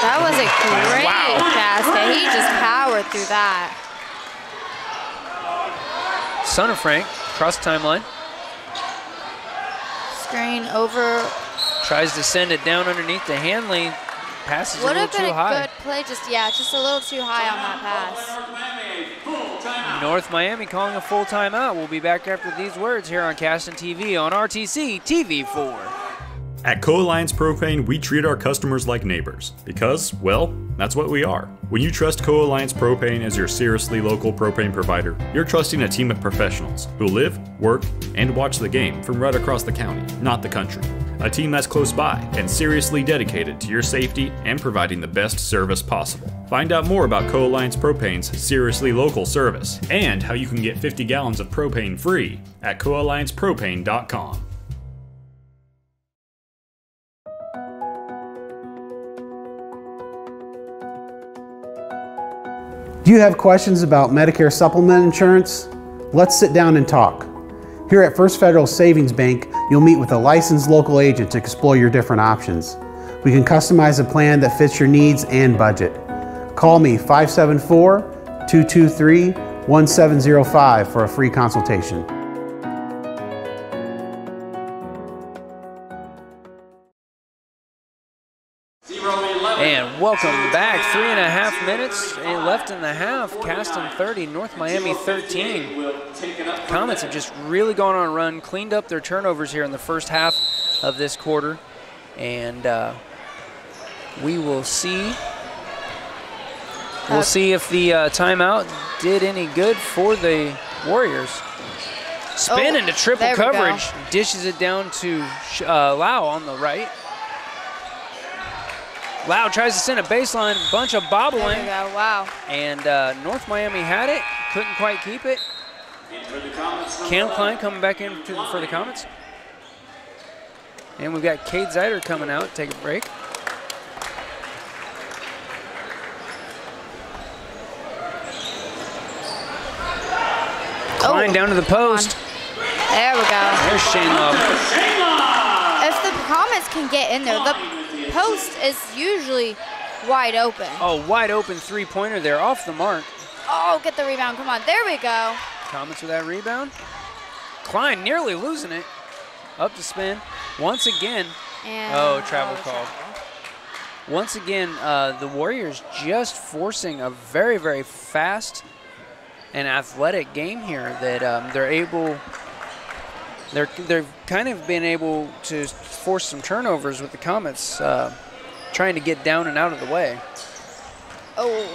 That was a great basket. He just powered through that. Sonafrank, cross timeline. Screen over. Tries to send it down underneath to Hanley. Passes a Would little have been a good play. Just, yeah, just a little too high on that pass. North Miami calling a full timeout. We'll be back after these words here on Caston TV on RTC TV4. At Co Alliance Propane, we treat our customers like neighbors because, well, that's what we are. When you trust Co Alliance Propane as your seriously local propane provider, you're trusting a team of professionals who live, work, and watch the game from right across the county, not the country. A team that's close by and seriously dedicated to your safety and providing the best service possible. Find out more about Co Alliance Propane's seriously local service and how you can get 50 gallons of propane free at coalliancepropane.com. you have questions about Medicare supplement insurance? Let's sit down and talk. Here at First Federal Savings Bank, you'll meet with a licensed local agent to explore your different options. We can customize a plan that fits your needs and budget. Call me 574 223 1705 for a free consultation. Welcome back. Three and a half minutes left in the half. Caston 30, North Miami 13. Comets have just really gone on a run, cleaned up their turnovers here in the first half of this quarter. And uh, we will see. We'll see if the uh, timeout did any good for the Warriors. Spin Oh, into triple there we go. coverage, dishes it down to uh, Lau on the right. Lau tries to send a baseline, bunch of There bobbling, we go. Wow. and uh, North Miami had it, couldn't quite keep it. In for the Comets, number Cam Klein coming back in to, for the Comets. And we've got Cade Zider coming out, take a break. Klein down to the post. There we go. There's Shane Lobb. Can get in there, the post is usually wide open. Oh, wide open three-pointer there, off the mark. Oh, get the rebound. Come on. There we go. Comets with that rebound. Klein nearly losing it. Up to spin. Once again. And oh, travel called. Once again, uh, the Warriors just forcing a very, very fast and athletic game here that um, they're able they're they've kind of been able to force some turnovers with the Comets uh, trying to get down and out of the way. Oh.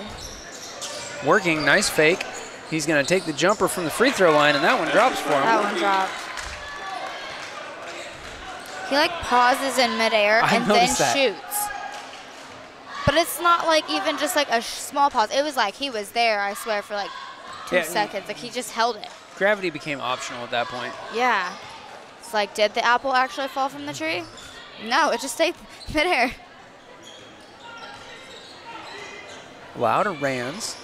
Working, nice fake. He's going to take the jumper from the free throw line, and that one drops for him. That one dropped. He like pauses in midair I and then that. shoots. But it's not like even just like a small pause. It was like he was there, I swear, for like two Yeah. seconds. Like he just held it. Gravity became optional at that point. Yeah. Like, did the apple actually fall from the tree? No, it just stayed midair. Loud Rands.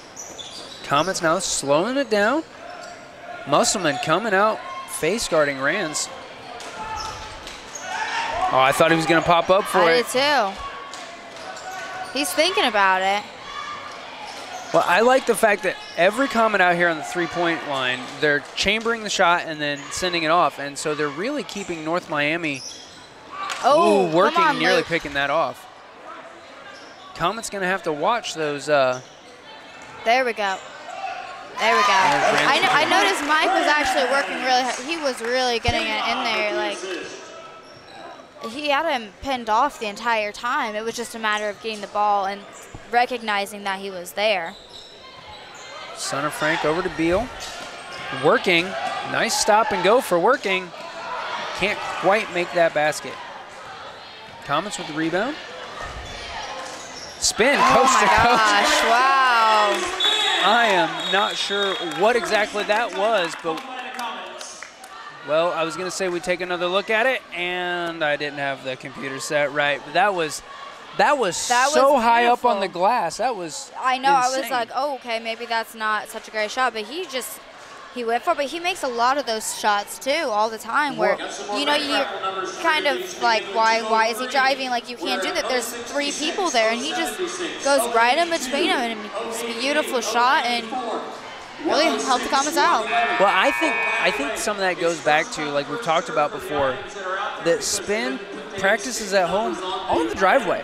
Comets now slowing it down. Musselman coming out, face guarding Rands. Oh, I thought he was going to pop up for I it. did too. He's thinking about it. Well, I like the fact that every comment out here on the three-point line, they're chambering the shot and then sending it off, and so they're really keeping North Miami Oh, ooh, working, on, nearly Luke. picking that off. Comet's going to have to watch those. Uh, There we go. There we go. I. I noticed Mike was actually working really hard. He was really getting it in there. Like, he had him pinned off the entire time. It was just a matter of getting the ball and recognizing that he was there. Sonafrank over to Beal. Working. Nice stop and go for working. Can't quite make that basket. Comets with the rebound. Spin oh coast to coast. gosh! Wow. I am not sure what exactly that was, but well, I was going to say we take another look at it, and I didn't have the computer set right. But that was that was That so was high up on the glass. That was I know. I was like, oh, okay, maybe that's not such a great shot, but he just he went for. it. But he makes a lot of those shots too, all the time. Where you know you kind of like, why why is he driving? Like you can't do that. There's three people there, and he just goes right in between them, and it's a beautiful shot, and really helped the Comets out. Well, I think I think some of that goes back to like we've talked about before, that spin practices at home on the driveway.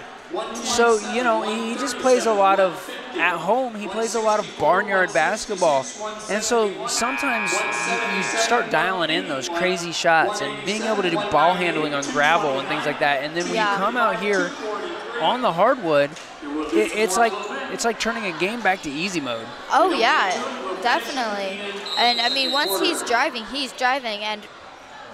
So you know he just plays a lot of at home. He plays a lot of barnyard basketball, and so sometimes you, you start dialing in those crazy shots and being able to do ball handling on gravel and things like that. And then when Yeah. you come out here on the hardwood, it, it's like it's like turning a game back to easy mode. Oh yeah, definitely. And I mean, once he's driving, he's driving, and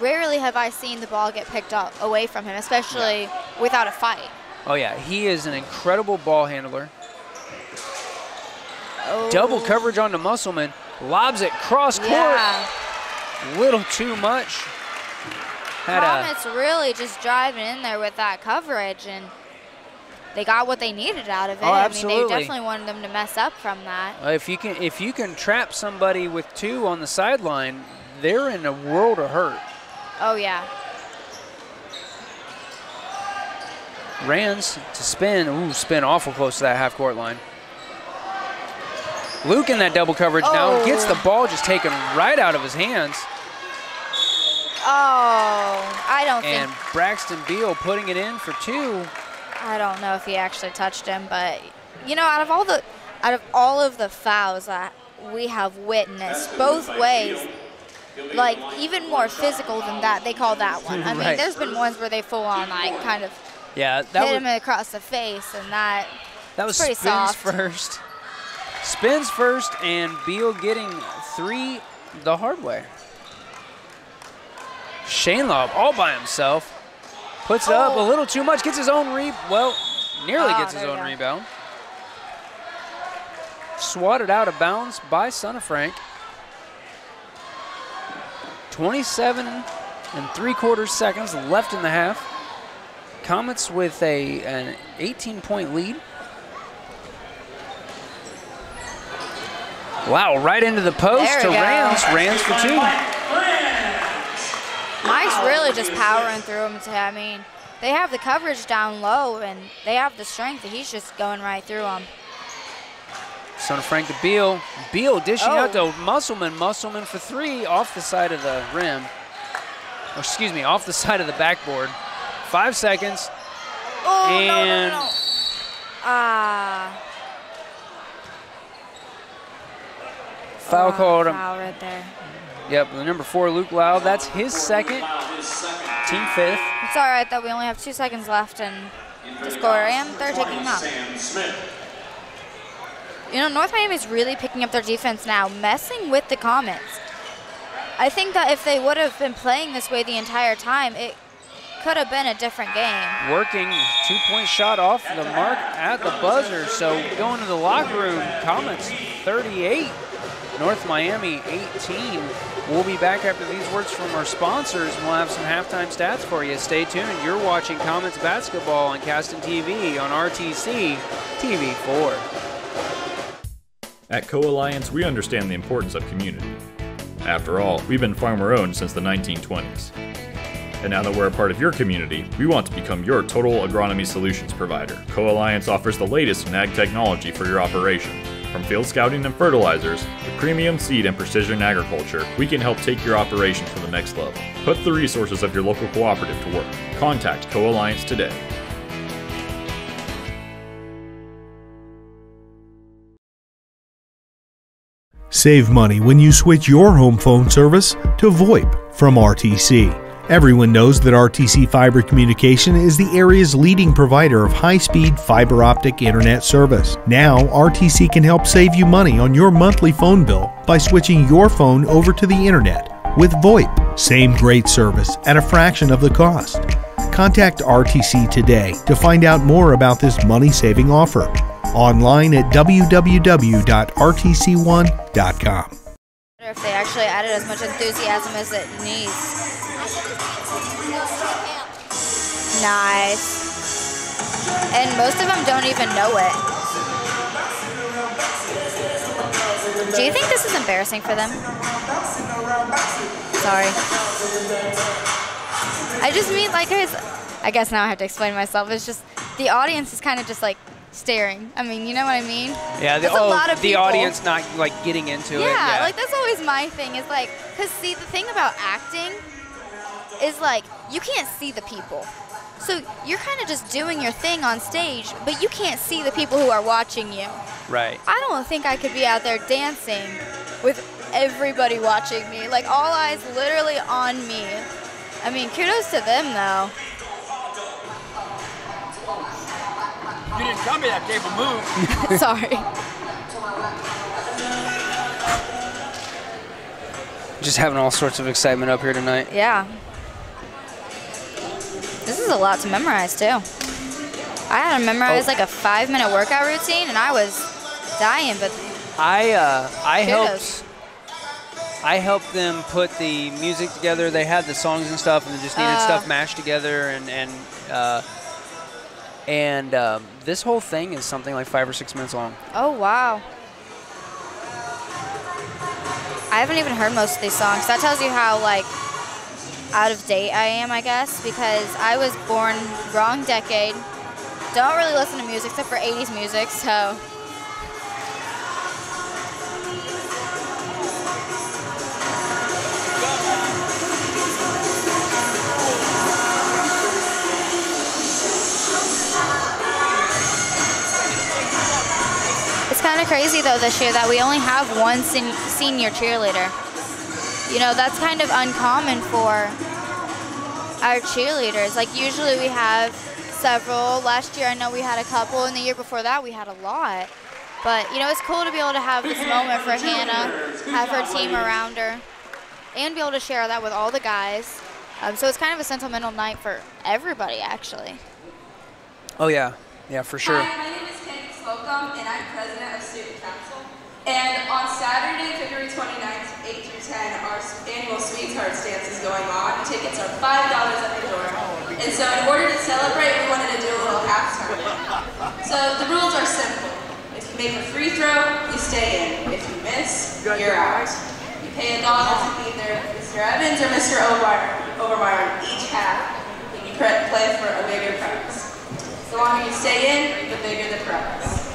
rarely have I seen the ball get picked up away from him, especially without a fight. Oh yeah, he is an incredible ball handler. Oh. Double coverage on onto Musselman. Lobs it cross court. Yeah. Little too much. Had Comets really just driving in there with that coverage, and they got what they needed out of it. Oh, I mean, they definitely wanted them to mess up from that. uh, if you can if you can trap somebody with two on the sideline, they're in a world of hurt. Oh yeah. Rands to spin. Ooh, spin awful close to that half court line. Luke in that double coverage now Oh. gets the ball just taken right out of his hands. Oh, I don't And think Braxton Beal putting it in for two. I don't know if he actually touched him, but you know, out of all the out of all of the fouls that we have witnessed both ways, like even more physical than that, they call that one. I mean, Right. there's been ones where they full on like kind of Yeah, that hit him across the face, and that That was pretty spins soft. first. Spins first, and Beal getting three the hard way. Shane Lobb all by himself. Puts it up a little too much, gets his own re well, nearly Ah, gets his own rebound. Swatted out of bounds by Sonafrank. 27 and three quarters seconds left in the half. Comets with a an 18 point lead. Wow, right into the post to go. Rams. Rams for two. Mike's really just powering through them. I mean, they have the coverage down low and they have the strength. and He's just going right through them. Sonafrank to Beal. Beal dishing out oh. to Oh. Musselman. Musselman for three off the side of the rim. Or excuse me, off the side of the backboard. Five seconds. Oh, no, no, and no. Ah. foul Oh, called. Foul right there. Yep, the number four, Luke Loud. That's his second. Team fifth. It's all right that we only have two seconds left and to score, and they're taking them out. You know, North Miami's really picking up their defense now, messing with the Comets. I think that if they would have been playing this way the entire time, it could have been a different game. Working two-point shot off the mark at the buzzer. So going to the locker room, Comets 38, North Miami 18. We'll be back after these words from our sponsors. We'll have some halftime stats for you. Stay tuned. You're watching Comets basketball on Caston TV on RTC TV4. At Co Alliance, we understand the importance of community. After all, we've been farmer owned since the 1920s. And now that we're a part of your community, we want to become your total agronomy solutions provider. Co Alliance offers the latest in ag technology for your operation. From field scouting and fertilizers to premium seed and precision agriculture, we can help take your operation to the next level. Put the resources of your local cooperative to work. Contact Co Alliance today. Save money when you switch your home phone service to VoIP from RTC. Everyone knows that RTC Fiber Communication is the area's leading provider of high speed fiber optic internet service. Now, RTC can help save you money on your monthly phone bill by switching your phone over to the internet with VoIP. Same great service at a fraction of the cost. Contact RTC today to find out more about this money saving offer. Online at www.rtc1.com. wonder if they actually added as much enthusiasm as it needs. Nice. And most of them don't even know it. Do you think this is embarrassing for them? Sorry. I just mean like it's, I guess now I have to explain myself. It's just the audience is kind of just like staring. I mean, you know what I mean? Yeah, the, oh, lot of the audience not like getting into yeah, it. Yeah, like that's always my thing. Is like, cause see, the thing about acting is like you can't see the people, so you're kind of just doing your thing on stage, but you can't see the people who are watching you. right. I don't think I could be out there dancing with everybody watching me, like all eyes literally on me. I mean, kudos to them though. You didn't tell me that table moved. Sorry. Just having all sorts of excitement up here tonight. Yeah. This is a lot to memorize too. I had to memorize Oh. like a five minute workout routine and I was dying, but I uh, I Kudos. helped. I helped them put the music together. They had the songs and stuff, and they just needed Uh. stuff mashed together. And and uh, and um, this whole thing is something like five or six minutes long. oh wow. I haven't even heard most of these songs. That tells you how like out of date I am, I guess, because I was born wrong decade. Don't really listen to music except for 80s music, so It's kind of crazy though this year that we only have one sen- senior cheerleader. You know, that's kind of uncommon for our cheerleaders. Like usually we have several. Last year I know we had a couple, and the year before that we had a lot. But you know, it's cool to be able to have this moment for Hannah, have her team around her, and be able to share that with all the guys. Um, so it's kind of a sentimental night for everybody, actually. Oh yeah, yeah for sure. Hi, my name is Kenny Slocum, and I'm president of Student Council. And on Saturday, February 29th, 8 through 10, our annual Sweethearts Dance is going on. Tickets are $5 at the door. And And so in order to celebrate, we wanted to do a little half tournament. So the rules are simple. If you make a free throw, you stay in. If you miss, you're out. You pay a dollar to either Mr. Evans or Mr. Obermeyer, Obermeyer each half, and you play for a bigger prize. The longer you stay in, the bigger the prize.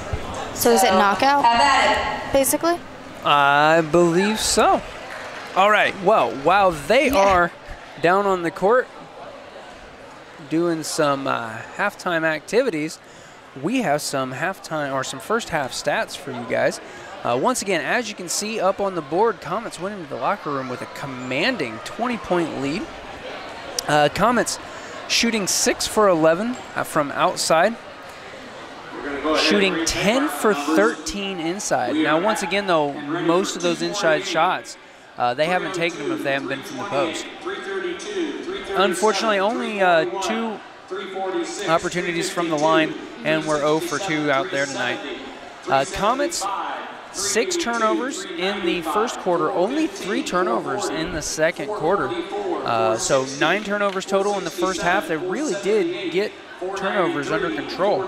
So is it knockout? Have at it. Basically? I believe so. All right. Well, while they are down on the court doing some uh, halftime activities, we have some halftime or some first half stats for you guys. Uh, once again, as you can see up on the board, Comets went into the locker room with a commanding 20 point lead. Uh, Comets shooting 6 for 11 uh, from outside, shooting 10 for 13 inside. Now, once again, though, most of those inside shots, uh, they haven't taken them if they haven't been from the post. Unfortunately, only uh, two opportunities from the line, and we're 0 for 2 out there tonight. Uh, Comets, six turnovers in the first quarter, only three turnovers in the second quarter. Uh, so nine turnovers total in the first half. They really did get turnovers under control.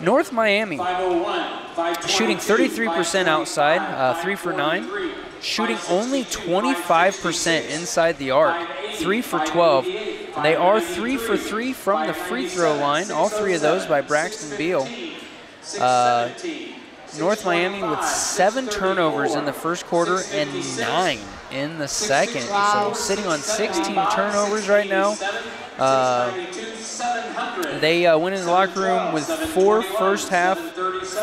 North Miami shooting 33% outside, uh, three for nine, shooting only 25% inside the arc, three for 12. They are three for three from the free throw line, all three of those by Braxton Beal. Uh, North Miami with seven turnovers in the first quarter and nine in the second. So sitting on 16 turnovers right now. Uh, they uh, went in the locker room with four first half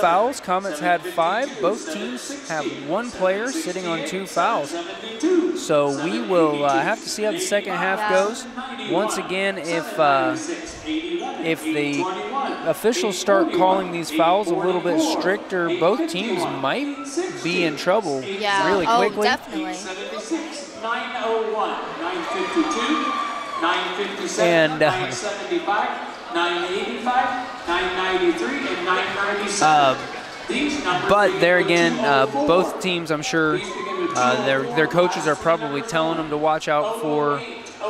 fouls. Comets had five. Both teams have one player sitting on two fouls. So we will uh, have to see how the second half goes. Once again, if uh, if the officials start calling these fouls a little bit stricter, both teams might be in trouble Yeah. really oh, definitely. 901, 952, 957, And, uh, 975, 985, 993, and 997. Uh, But there again, uh, both teams, I'm sure, uh, their their coaches are probably telling them to watch out for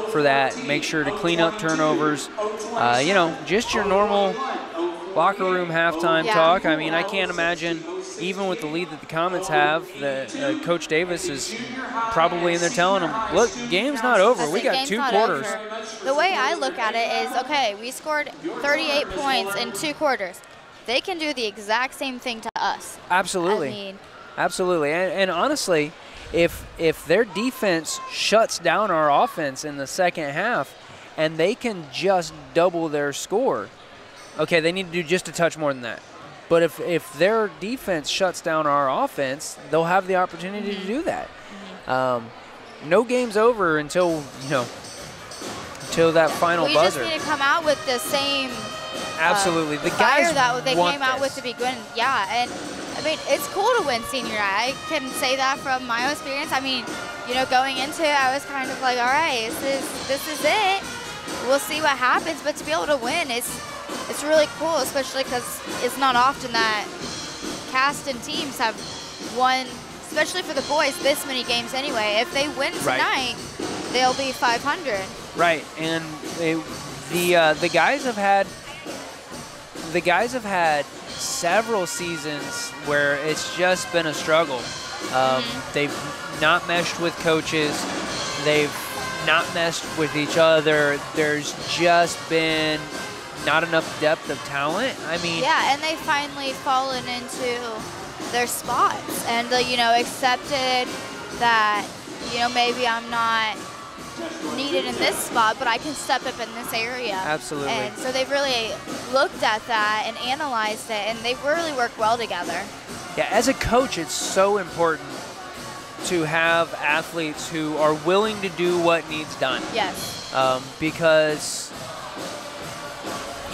for that. Make sure to clean up turnovers. Uh, you know, just your normal locker room halftime Yeah. talk. I mean, I can't imagine, even with the lead that the Comets have, that uh, Coach Davis is probably in there telling them, "Look, game's not over. We got two quarters." over. The way I look at it is, okay, we scored 38 points in two quarters. They can do the exact same thing to us. Absolutely. I mean, Absolutely, and, and honestly, if if their defense shuts down our offense in the second half, and they can just double their score, okay, they need to do just a touch more than that. But if if their defense shuts down our offense, they'll have the opportunity to mm-hmm. do that. Mm-hmm. Um, no game's over until you know until that final we buzzer. just need to come out with the same uh, Absolutely, the fire guys that they came out with to begin. Yeah, and I mean it's cool to win senior. I can say that from my own experience. I mean, you know, going into it, I was kind of like, all right, this is this is it. We'll see what happens. But to be able to win, it's it's really cool, especially because it's not often that Caston teams have won, especially for the boys, this many games anyway. If they win Right. tonight, they'll be 500. Right, and they, the uh, the guys have had the guys have had several seasons where it's just been a struggle. Um, They've not meshed with coaches. They've not meshed with each other. There's just been not enough depth of talent. I mean, Yeah, and they finally fallen into their spots and uh, you know accepted that you know maybe I'm not needed in this spot, but I can step up in this area. Absolutely. And so they've really looked at that and analyzed it, and they really work well together. Yeah, as a coach, it's so important to have athletes who are willing to do what needs done. Yes. Um, because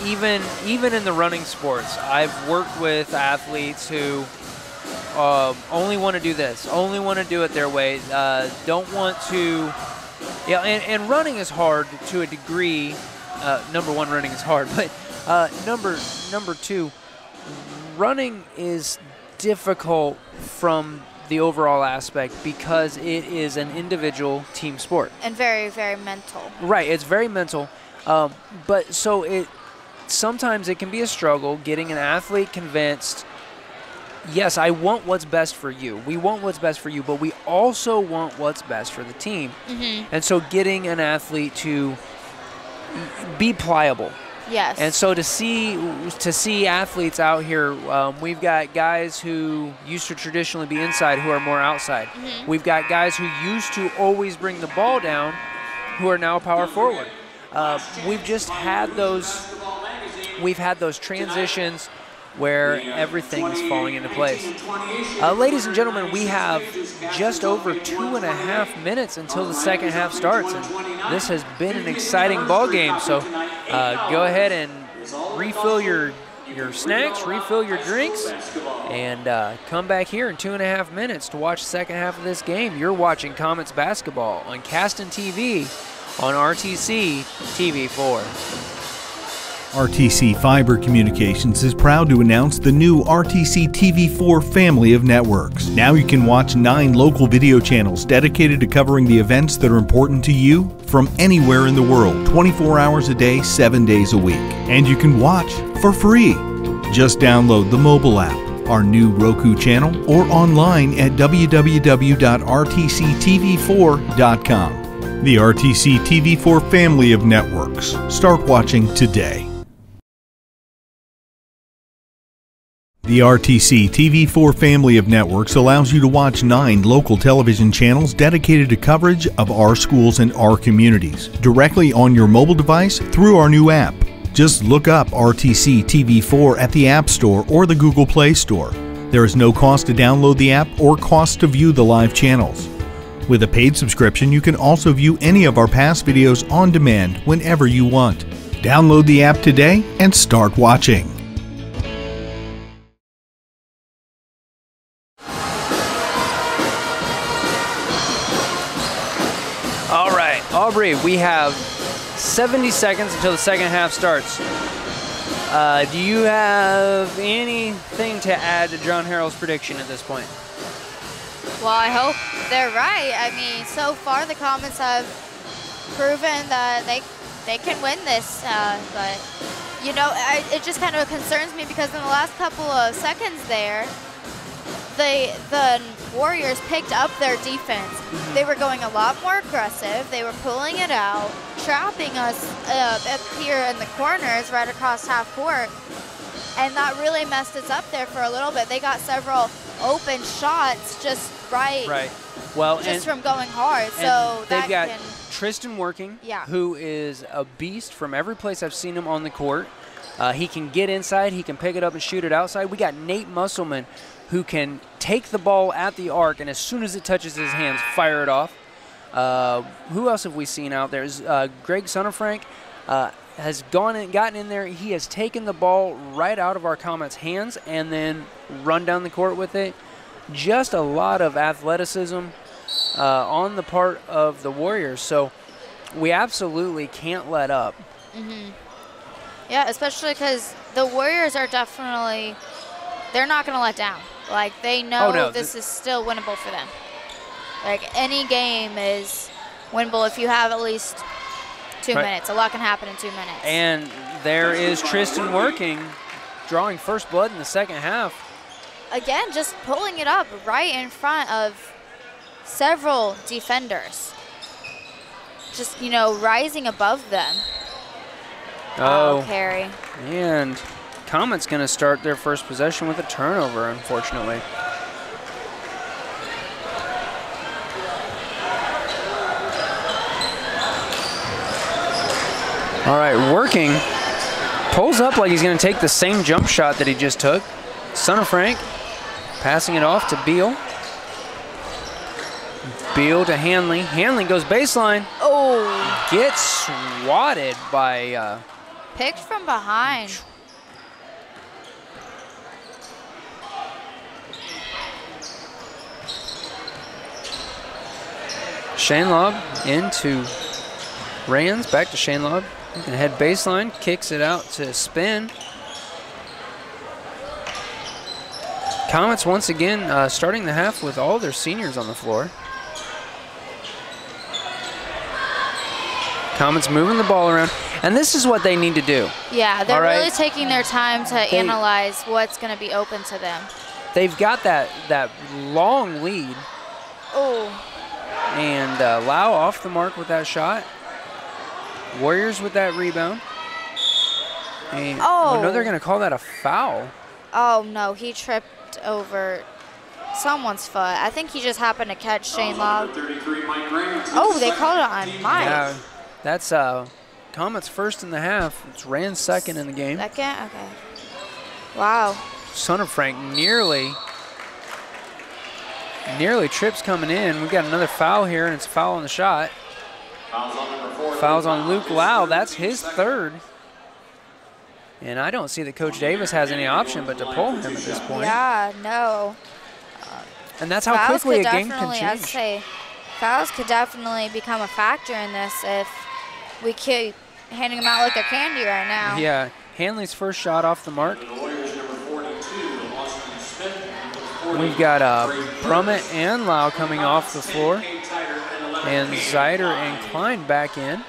even even in the running sports, I've worked with athletes who um, only want to do this, only want to do it their way, uh, don't want to. Yeah, and, and running is hard to a degree. Uh, number one, running is hard, but uh, number number two, running is difficult from the overall aspect because it is an individual team sport. And very, very mental. Right, it's very mental. Um, but so it sometimes it can be a struggle getting an athlete convinced yes, I want what's best for you. We want what's best for you, but we also want what's best for the team. Mhm. And so getting an athlete to be pliable. Yes. And so to see to see athletes out here, um, we've got guys who used to traditionally be inside who are more outside. Mhm. We've got guys who used to always bring the ball down, who are now power forward. Uh, we've just had those. We've had those transitions where everything is falling into place. Uh, ladies and gentlemen, we have just over two and a half minutes until the second half starts, and this has been an exciting ball game. So uh, go ahead and refill your your snacks, refill your drinks, and uh, come back here in two and a half minutes to watch the second half of this game. You're watching Comets basketball on Caston TV on RTC TV4. RTC Fiber Communications is proud to announce the new RTC TV4 family of networks. Now you can watch nine local video channels dedicated to covering the events that are important to you from anywhere in the world, 24 hours a day, 7 days a week. And you can watch for free. Just download the mobile app, our new Roku channel, or online at www.rtctv4.com. The RTC TV4 family of networks. Start watching today. The RTC TV4 family of networks allows you to watch nine local television channels dedicated to coverage of our schools and our communities directly on your mobile device through our new app. Just look up RTC TV4 at the App Store or the Google Play Store. There is no cost to download the app or cost to view the live channels. With a paid subscription, you can also view any of our past videos on demand whenever you want. Download the app today and start watching. We have 70 seconds until the second half starts. Uh, do you have anything to add to John Harrell's prediction at this point? Well, I hope they're right. I mean, so far the Comets have proven that they they can win this, uh, but you know, I, it just kind of concerns me because in the last couple of seconds there, the the Warriors picked up their defense. They were going a lot more aggressive. They were pulling it out, trapping us uh, up here in the corners, right across half court, and that really messed us up there for a little bit. They got several open shots just right, Right. Well, just from going hard. So they've that got can, Tristan working, Yeah. who is a beast from every place I've seen him on the court. Uh, he can get inside, he can pick it up and shoot it outside. We got Nate Musselman, who can take the ball at the arc and as soon as it touches his hands, fire it off. Uh, who else have we seen out there? Is, uh, Greg Sonafrank uh, has gone and gotten in there. He has taken the ball right out of our Comets' hands and then run down the court with it. Just a lot of athleticism uh, on the part of the Warriors. So we absolutely can't let up. hmm yeah, especially because the Warriors are definitely they're not going to let down. Like they oh, know Oh, no, this th- is still winnable for them. Like any game is winnable if you have at least two Right. minutes. A lot can happen in two minutes. And there is Tristan working, drawing first blood in the second half. Again, just pulling it up right in front of several defenders. Just, you know, rising above them. Oh, Carey. and Comet's going to start their first possession with a turnover, unfortunately. All right, working. Pulls up like he's going to take the same jump shot that he just took. Sonafrank passing it off to Beal. Beal to Hanley. Hanley goes baseline. Oh. Gets swatted by uh, Picked from behind. Shane Lobb into Rands. Back to. He can head baseline. Kicks it out to spin. Comets once again uh, starting the half with all their seniors on the floor. Comets moving the ball around, and this is what they need to do. Yeah, they're right. really taking their time to They- analyze what's going to be open to them. They've got that that long lead, Oh, and uh, Lau off the mark with that shot. Warriors with that rebound. And, Oh. no, they're going to call that a foul. oh no, he tripped over someone's foot. I think he just happened to catch Shane Law. Oh, they called it on Mike. Yeah, that's uh, Comets first in the half. It's Rand second in the game. Second? Okay. Wow. Sonafrank nearly, nearly trips coming in. We've got another foul here, and it's a foul on the shot. Fouls on four, Fouls on Luke Lau. That's his third. And I don't see that Coach Davis has any option but to pull him at this point. Yeah, no. And that's how fouls quickly a game can I'd change. say, fouls could definitely become a factor in this if we keep handing them out like they're candy right now. Yeah, Hanley's first shot off the mark. We've got uh, Brummett and Lau coming off the floor. And Zider and Klein back in.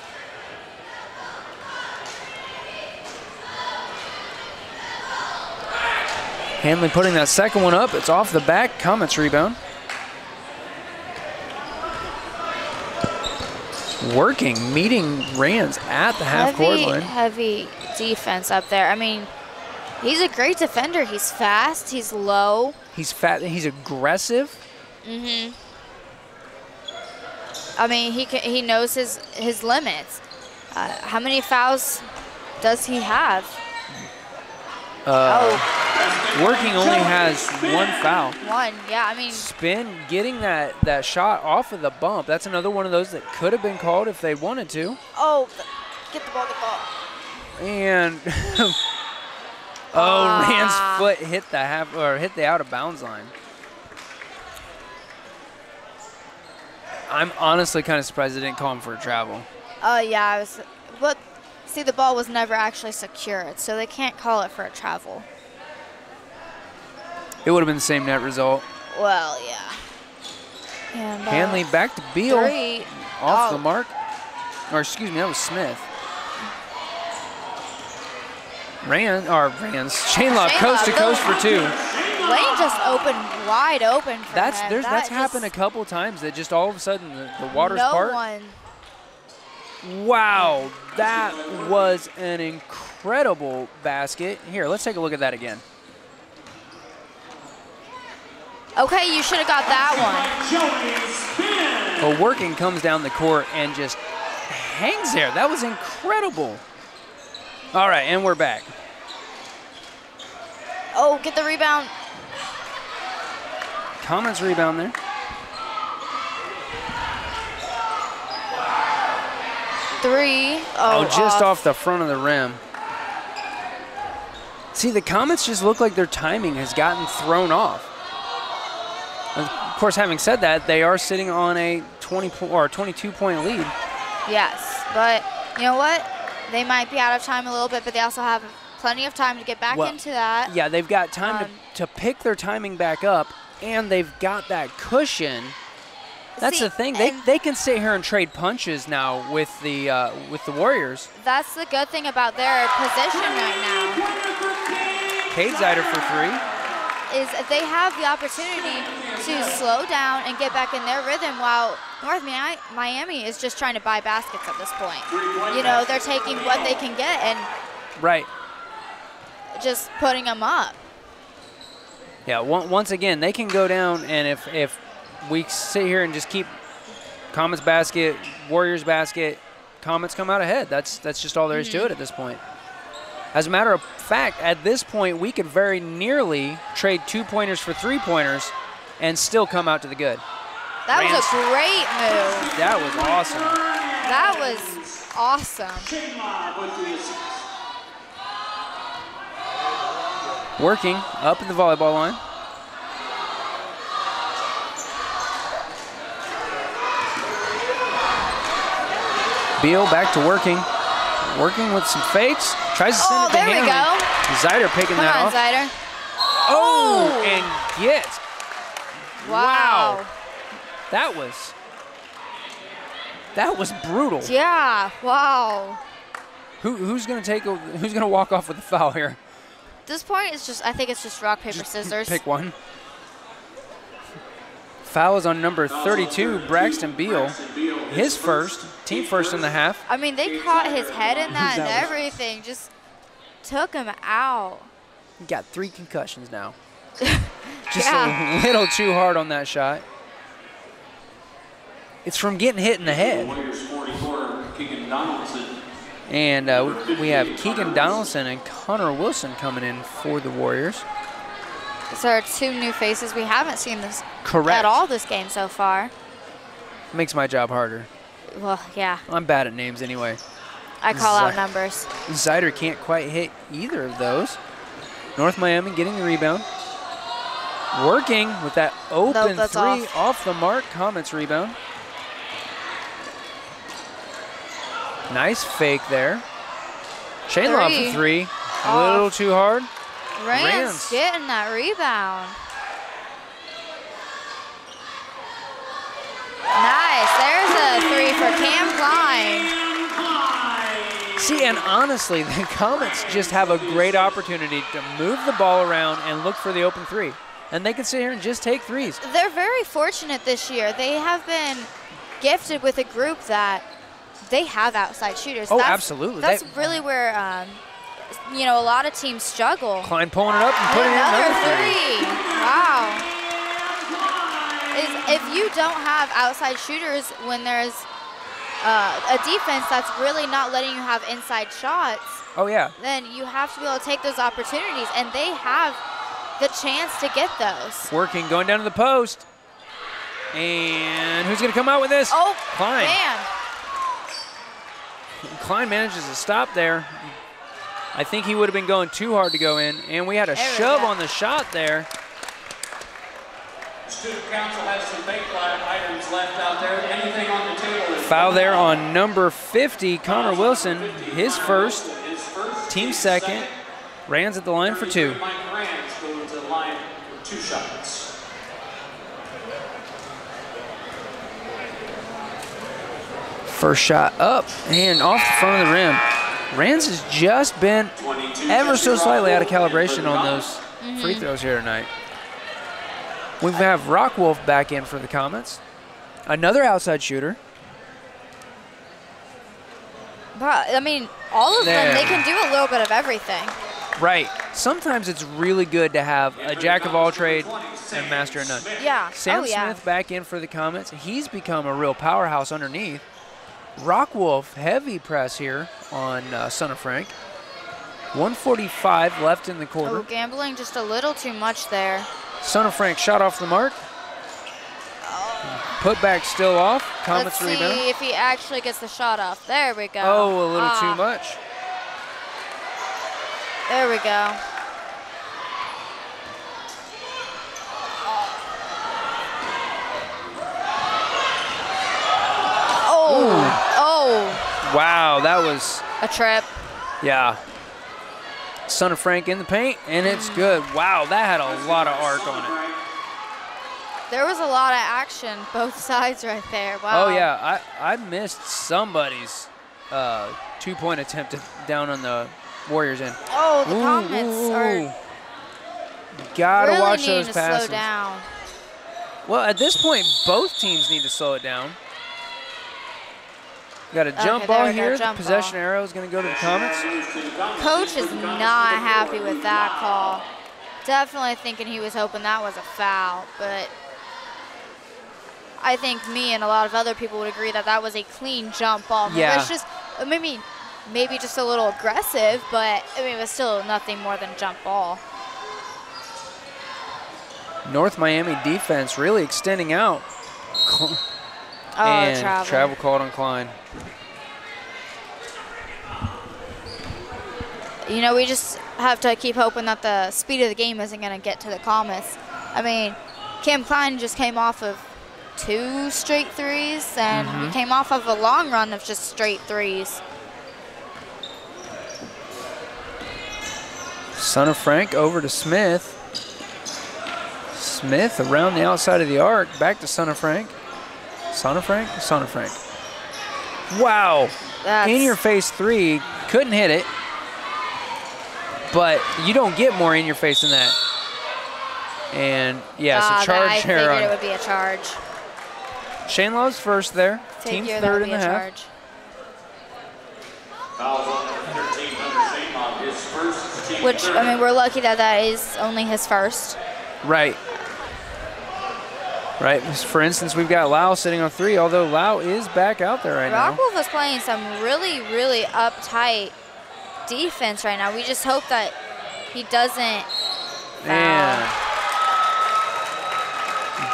Hanley putting that second one up. It's off the back. Comets rebound. Working, meeting Rands at the half court heavy, line. heavy defense up there. I mean, he's a great defender. He's fast. He's low. He's fat. He's aggressive. Mhm. I mean, he can, he knows his his limits. Uh, how many fouls does he have? Uh, Working only has one foul. One. Yeah. I mean, Spin, getting that, that shot off of the bump. That's another one of those that could have been called if they wanted to. oh, get the ball, get the ball. And oh, Ah. Rand's foot hit the half or hit the out of bounds line. I'm honestly kind of surprised they didn't call him for a travel. Oh yeah, I was. But see, the ball was never actually secured, so they can't call it for a travel. It would have been the same net result. Well, yeah. And, uh, Hanley back to Beal. Three. Off Oh. the mark. Or excuse me, that was Smith. Rand, or Rand's, Shane Law Shane coast to coast for two. Lane just opened wide open for That's him. there's That that's happened a couple times that just all of a sudden the, the water's no part. one. Wow, that was an incredible basket. Here, let's take a look at that again. Okay, you should have got that one. Well, working comes down the court and just hangs there. That was incredible. All right, and we're back. Oh, get the rebound. Comets rebound there. Three. Oh, Oh, just uh, off. the front of the rim. See, the Comets just look like their timing has gotten thrown off. Of course, having said that, they are sitting on a 20 po- or 22 point lead. Yes, but you know what? They might be out of time a little bit, but they also have plenty of time to get back Well, into that. Yeah, they've got time Um, to, to pick their timing back up, and they've got that cushion. That's See, the thing. They, they can sit here and trade punches now with the uh, with the Warriors. That's the good thing about their position right now. Cade Zider for three. is they have the opportunity to slow down and get back in their rhythm while North Miami is just trying to buy baskets at this point. You know, they're taking what they can get and Right. just putting them up. Yeah. Once again, they can go down, and if if we sit here and just keep Comets basket, Warriors basket, Comets come out ahead. That's that's just all there is to mm-hmm. it at this point. As a matter of fact, at this point, we could very nearly trade two pointers for three pointers, and still come out to the good. That was a great move. That was awesome. That was awesome. Working up at the volleyball line. Beal back to working. Working with some fakes. Tries to send Oh, it to there we go. Zider picking Come that on, off. Zider. Oh, and gets. Wow. That was. That was brutal. Yeah. Wow. Who, who's gonna take? A, who's gonna walk off with the foul here? At this point, it's just I think it's just rock paper scissors. Pick one. Foul is on number 32, Braxton Beal. His first, team first in the half. I mean, they caught his head in that, and That was- everything. Just took him out. Got three concussions now. Just Yeah. a little too hard on that shot. It's from getting hit in the head. Warriors 44, Keegan Donaldson. And uh, we have Keegan Donaldson and Connor Wilson coming in for the Warriors. These are two new faces. We haven't seen this Correct. at all this game so far. Makes my job harder. Well, yeah. I'm bad at names anyway. I call out numbers. Zider can't quite hit either of those. North Miami getting the rebound. Working with that open that's three off. off. the mark. Comets rebound. Nice fake there. Shane Lobb for Three. three. A little too hard. Rance Rance. getting that rebound. Nice. There's a three for Cam Klein. See, and honestly, the Comets just have a great opportunity to move the ball around and look for the open three. And they can sit here and just take threes. They're very fortunate this year. They have been gifted with a group that they have outside shooters. Oh, that's, absolutely. That's They- really where um, you know a lot of teams struggle. Klein pulling it up and putting in another another three. three. Wow. Is if you don't have outside shooters when there's uh, a defense that's really not letting you have inside shots, Oh, yeah. then you have to be able to take those opportunities, and they have the chance to get those. Working, going down to the post. And who's going to come out with this? Oh, Klein. man. Klein manages to stop there. I think he would have been going too hard to go in. And we had a There shove on the shot there. Student council has some bake items left out there. Anything on the table Foul there on number 50, Connor Wilson. His first, team second. Rands at the line for two. Mike Rands going to the line for two shots. First shot up and off the front of the rim. Rands has just been ever so slightly out of calibration on those free mm-hmm. throws here tonight. We have Rockwolf back in for the Comets. Another outside shooter. But, I mean, all of them, they can do a little bit of everything. Right. Sometimes it's really good to have a jack of all trades and master of none. Yeah. Sam oh, yeah. Smith back in for the Comets. He's become a real powerhouse underneath. Rockwolf heavy press here on uh, Sonafrank. 145 left in the quarter. Oh, gambling just a little too much there. Sonafrank shot off the mark. Put back still off. Comets Let's rebound. see if he actually gets the shot off. There we go. Oh, a little Ah, too much. There we go. Oh, oh, Wow, that was a trip. yeah. Sonafrank in the paint, and it's good. Wow, that had a lot of arc on it. There was a lot of action both sides right there. Wow. Oh yeah, I I missed somebody's uh, two-point attempt down on the Warriors in. Oh, the Ooh, Comets ooh, are. Gotta really watch those to passes. slow down. Well, at this point, both teams need to slow it down. Got a jump there ball here. jump the possession arrow is going to go to the Comets. Coach is not happy with that call. Definitely thinking he was hoping that was a foul, but I think me and a lot of other people would agree that that was a clean jump ball. Yeah. It's just uh, maybe maybe just a little aggressive, but I mean it was still nothing more than jump ball. North Miami defense really extending out. Oh, and travel. called on Klein. You know, we just have to keep hoping that the speed of the game isn't going to get to the Comets. I mean, Cam Klein just came off of two straight threes, and Mhm. he came off of a long run of just straight threes. Sonafrank over to Smith. Smith around the outside of the arc, back to Sonafrank. Son of Frank? Sonafrank. Wow. That's- In your face three, couldn't hit it. But you don't get more in your face than that. And yeah, Ah, so that- charge I here figured on it would be a charge. Shane Lobb's first there. Team Figure third in the half. charge. Fouls on the 13th under Shane Lobb, his first team Which. I mean, we're lucky that that is only his first. Right. Right. For instance, we've got Lau sitting on three, although Lau is back out there right now. Rockwolf is playing some really, really uptight defense right now. We just hope that he doesn't. Man.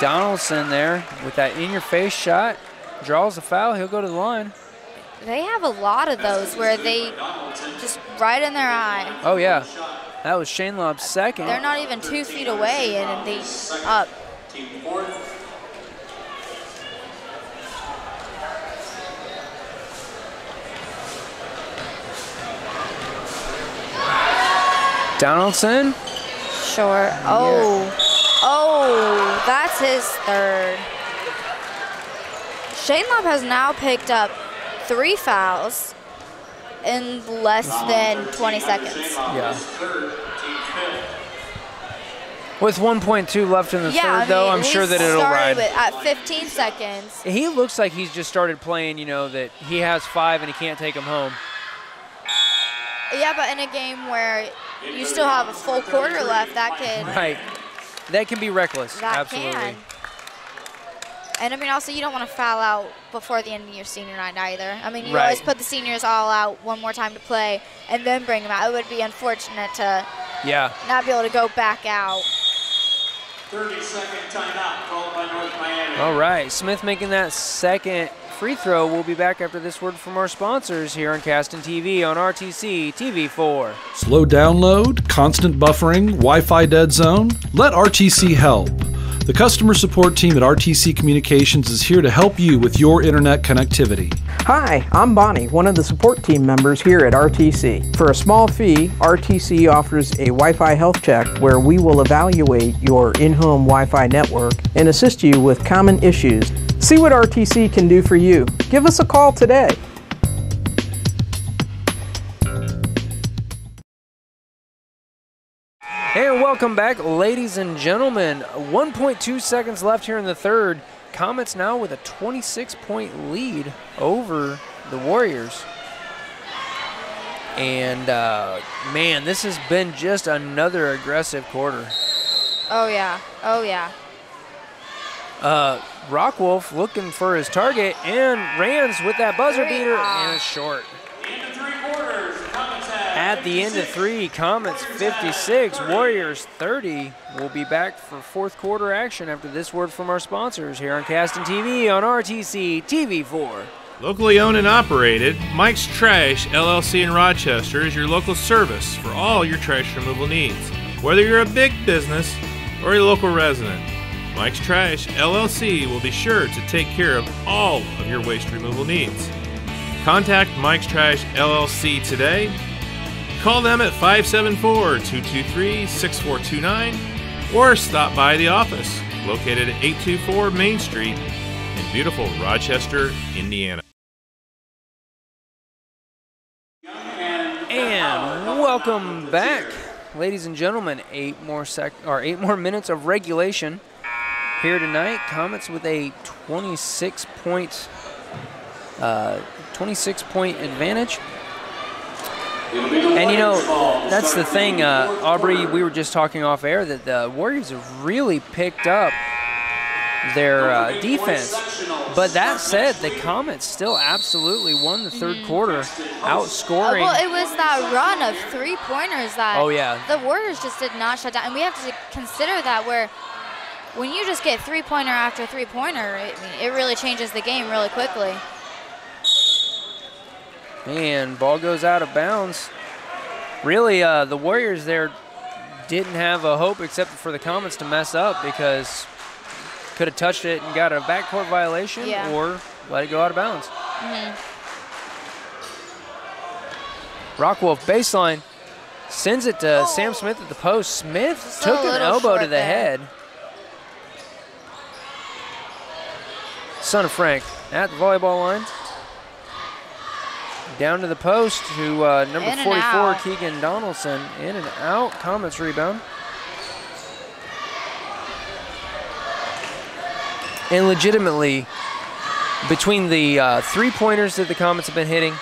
Donaldson there with that in-your-face shot. Draws the foul. He'll go to the line. They have a lot of those where they just right in their eye. Oh, yeah. That was Shane Lobb's second. They're not even two feet away and they up. Donaldson. Sure. Oh. Oh, that's his third. Shane Lobb has now picked up three fouls in less than 20 seconds. Yeah. With 1.2 left in the yeah, third, I mean, though, I'm sure that it'll ride. With, at 15 seconds. He looks like he's just started playing, you know, that he has five and he can't take them home. Yeah, but in a game where you still have a full quarter left, that could Right. That can be reckless. that Absolutely. can. And I mean, also, you don't want to foul out before the end of your senior night either. I mean, you Right. always put the seniors all out one more time to play and then bring them out. It would be unfortunate to Yeah. not be able to go back out. 30 second timeout called by North Miami. All right. Smith making that second free throw. We'll be back after this word from our sponsors here on Caston TV on RTC TV4. Slow download, constant buffering, Wi Fi dead zone? Let RTC help. The customer support team at RTC Communications is here to help you with your internet connectivity. Hi, I'm Bonnie, one of the support team members here at RTC. For a small fee, RTC offers a Wi Fi health check where we will evaluate your in home Wi Fi network and assist you with common issues. See what RTC can do for you. Give us a call today. Welcome back, ladies and gentlemen. 1.2 seconds left here in the third. Comets now with a 26 point lead over the Warriors. And uh, man, this has been just another aggressive quarter. Oh, yeah. Oh, yeah. Uh, Rockwolf looking for his target and Rands with that buzzer beater and it's short. At the end of three, Comets 56, Warriors 30. We'll be back for fourth quarter action after this word from our sponsors here on Caston TV on RTC TV4. Locally owned and operated, Mike's Trash LLC in Rochester is your local service for all your trash removal needs. Whether you're a big business or a local resident, Mike's Trash LLC will be sure to take care of all of your waste removal needs. Contact Mike's Trash LLC today. Call them at 574 223 6429 or stop by the office located at 824 Main Street in beautiful Rochester, Indiana. And welcome back, ladies and gentlemen. Eight more sec or eight more minutes of regulation here tonight. Comets with a 26 point, uh, 26 point advantage. And you know, that's the thing, uh, Aubrey. We were just talking off air that the Warriors have really picked up their uh, defense. But that said, the Comets still absolutely won the 3rd quarter, outscoring. Well, it was that run of three pointers that Oh, yeah. the Warriors just did not shut down. And we have to consider that where when you just get three pointer after three pointer, it, it really changes the game really quickly. And ball goes out of bounds. Really, uh, the Warriors there didn't have a hope except for the Comets to mess up because could have touched it and got a backcourt violation yeah. or let it go out of bounds. Mm-hmm. Rockwolf baseline sends it to oh. Sam Smith at the post. Smith Just took an elbow to the there. head. Sonafrank at the volleyball line. Down to the post to uh, number In 44. Keegan Donaldson. In and out. Comets rebound. And legitimately, between the uh, three pointers that the Comets have been hitting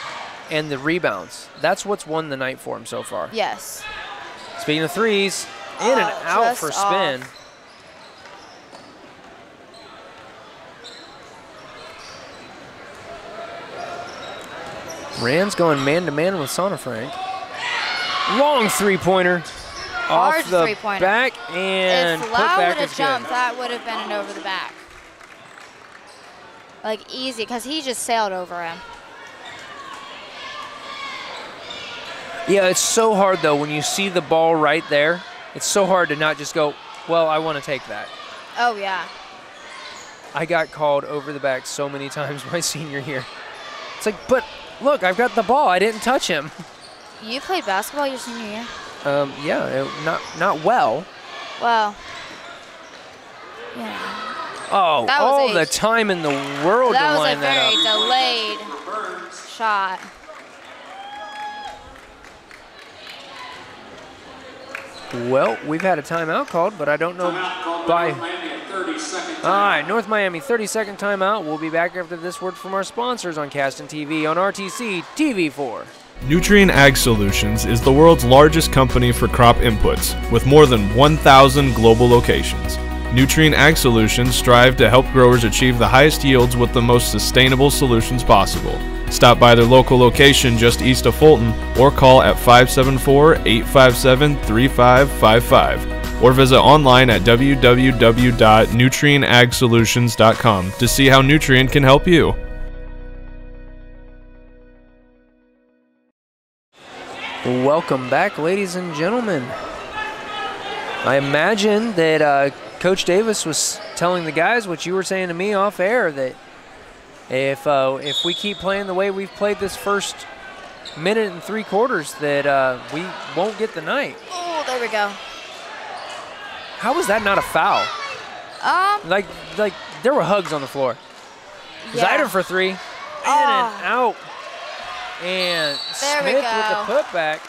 and the rebounds, that's what's won the night for him so far. Yes. Speaking of threes, in and Oh, out for spin. off. Rand's going man to man with Sonafrank. Long three pointer. Hard Off the three-pointer. back and if put Lau back would have jumped, good. that would have been an over the back. Like easy, because he just sailed over him. Yeah, it's so hard though when you see the ball right there. It's so hard to not just go, well, I want to take that. Oh yeah. I got called over the back so many times my senior year. It's like, but look, I've got the ball. I didn't touch him. You played basketball your senior year? Um, yeah, it- not not well. Well. Yeah. Oh, all a- the time in the world that to was line a that very delayed shot. Well, we've had a timeout called, but I don't know by. All right, North Miami, 30 second timeout. We'll be back after this word from our sponsors on Caston TV on RTC TV4. Nutrien Ag Solutions is the world's largest company for crop inputs, with more than 1,000 global locations. Nutrien Ag Solutions strive to help growers achieve the highest yields with the most sustainable solutions possible. Stop by their local location just east of Fulton or call at 574 857 3555 or visit online at www.nutrienagsolutions.com to see how Nutrien can help you. Welcome back, ladies and gentlemen. I imagine that uh, Coach Davis was telling the guys what you were saying to me off air that if uh, if we keep playing the way we've played this first minute and three quarters, that uh, we won't get the night. Oh, there we go. How was that not a foul? Um, Like like there were hugs on the floor. Yeah. Zider for three, in and out, and There we Smith go. with the putback.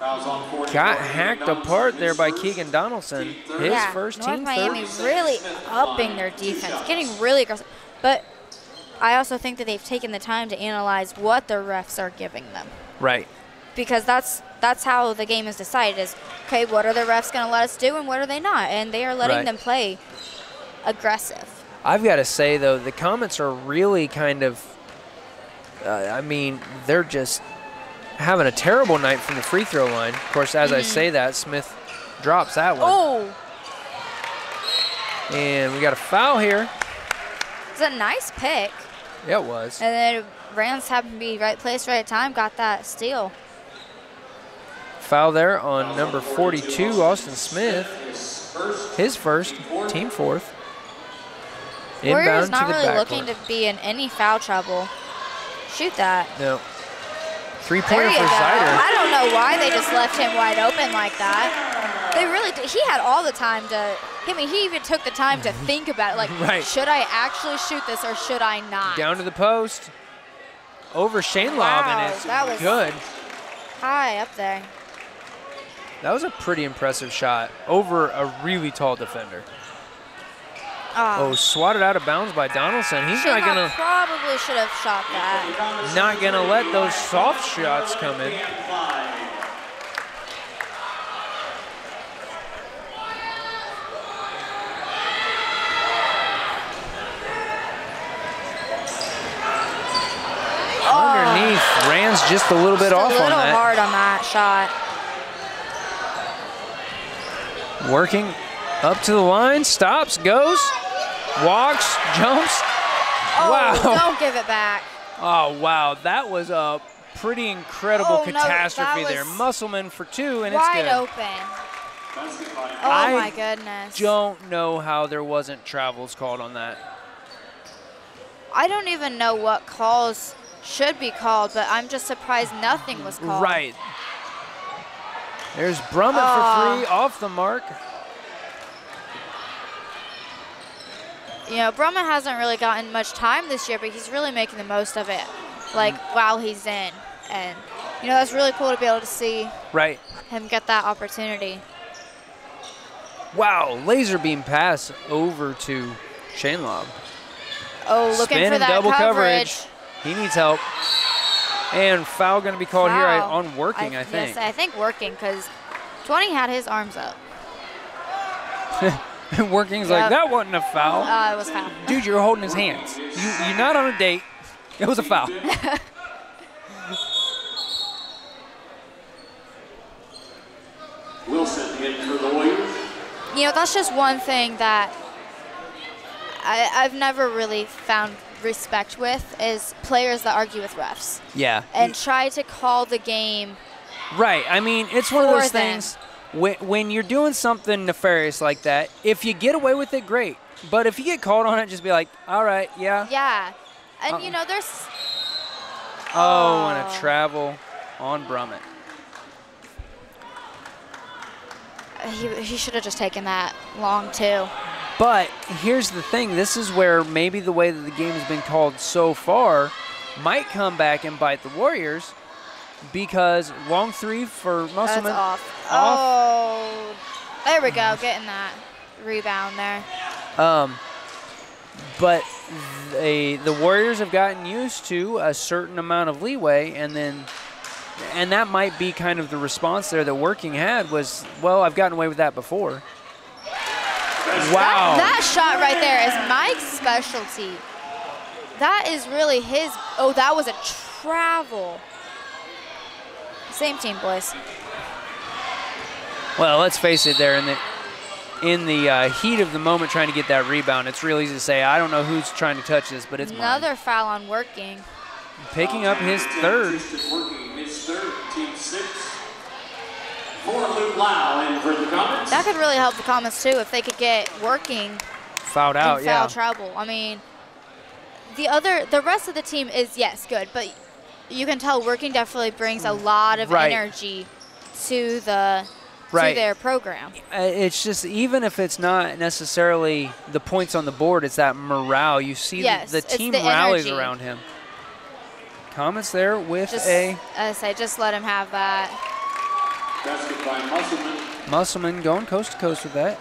Got hacked apart there by Keegan Donaldson. His yeah, first North team Miami third. really upping their defense, getting really aggressive. But I also think that they've taken the time to analyze what the refs are giving them Right. because that's that's how the game is decided. Is okay, what are the refs going to let us do and what are they not? And they are letting Right. them play aggressive. I've got to say though, the Comets are really kind of. Uh, I mean, they're just having a terrible night from the free throw line. Of course, as I Mhm. say that, Smith drops that one, Oh, and we got a foul here. it's a nice pick. Yeah, it was. And then Rands happened to be right place, right time, got that steal. Foul there on number 42, Austin Smith. His first, team fourth. Warriors Inbound not to the really looking to be in any foul trouble. Shoot that. No. Three pointer for. Zider. I don't know why they just left him wide open like that. They really did. He had all the time to. I mean, he even took the time to think about it. Like, Right. should I actually shoot this or should I not? Down to the post. Over Shane Lobb, Wow, and it's that was- good. High up there. That was a pretty impressive shot over a really tall defender. Oh, ah. swatted out of bounds by Donaldson. He's not gonna probably should have shot that. not gonna let those soft shots come in. Underneath, Rand's just a little bit Just off a little on that. hard on that shot. Working up to the line, stops, goes, walks, jumps. Oh, wow. don't give it back. Oh, wow. That was a pretty incredible Oh, catastrophe that there. Musselman for two, and it's good. Wide open. Oh I my goodness. Don't know how there wasn't travels called on that. I don't even know what calls should be called, but I'm just surprised nothing was called. Right. There's Brummett Oh. for three, off the mark. You know, Brummett hasn't really gotten much time this year, but he's really making the most of it, like mm. while he's in, and you know that's really cool to be able to see Right. him get that opportunity. Wow, laser beam pass over to Shane Lobb. Oh, looking Spin for that double coverage. coverage. He needs help. And foul going to be called here on working, I, think. Yes, I think working because 20 had his arms up. Working's Yep. like, that wasn't a foul. Uh, it was foul. Dude, you're holding his hands. You, you're not on a date. It was a foul. Wilson in for the Warriors. You know, that's just one thing that I, I've never really found respect with is players that argue with refs yeah. and try to call the game. Right. I mean, it's one of those them. things when, when you're doing something nefarious like that, if you get away with it, great. But if you get called on it, just be like, all right, yeah. Yeah. And, Uh-uh. you know, there's. Oh, oh. and a travel on Brummett. He, he should have just taken that long, too. But here's the thing this is where maybe the way that the game has been called so far might come back and bite the Warriors because long three for Musselman. That's Musselman. off. Oh. There we go. Getting that rebound there. Um, but they, the Warriors have gotten used to a certain amount of leeway, and then, and that might be kind of the response there that Working had was, well, I've gotten away with that before. Wow. That, that shot right there is Mike's specialty. That is really his. Oh, that was a travel. Same team, boys. Well, let's face it, there in the in the uh, heat of the moment, trying to get that rebound, it's real easy to say, I don't know who's trying to touch this, but it's mine. Another foul on working. Picking up his third. His third, team six. For Luke Lau in for the Comets. That could really help the Comets too if they could get working Fouled out, foul yeah. trouble. I mean, the other, the rest of the team is yes good, but you can tell working definitely brings a lot of Right. energy to the Right. to their program. Uh, It's just even if it's not necessarily the points on the board, it's that morale. You see Yes, the, the team the rallies energy. around him. Comets there with Just, a as I say, just let him have that. Musselman. Musselman going coast to coast with that.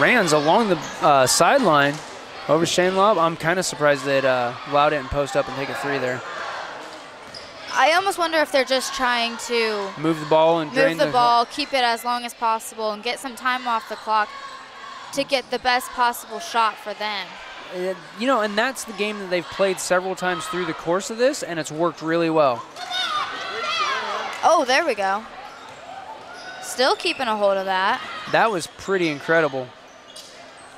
Rands along the uh, sideline over Shane Lobb. I'm kind of surprised that uh, Lau didn't post up and take a three there. I almost wonder if they're just trying to Move the ball and drain move the ball, keep it as long as possible, and get some time off the clock to get the best possible shot for them. Uh, you know, and that's the game that they've played several times through the course of this, and it's worked really well. Oh, there we go. Still keeping a hold of that. That was pretty incredible.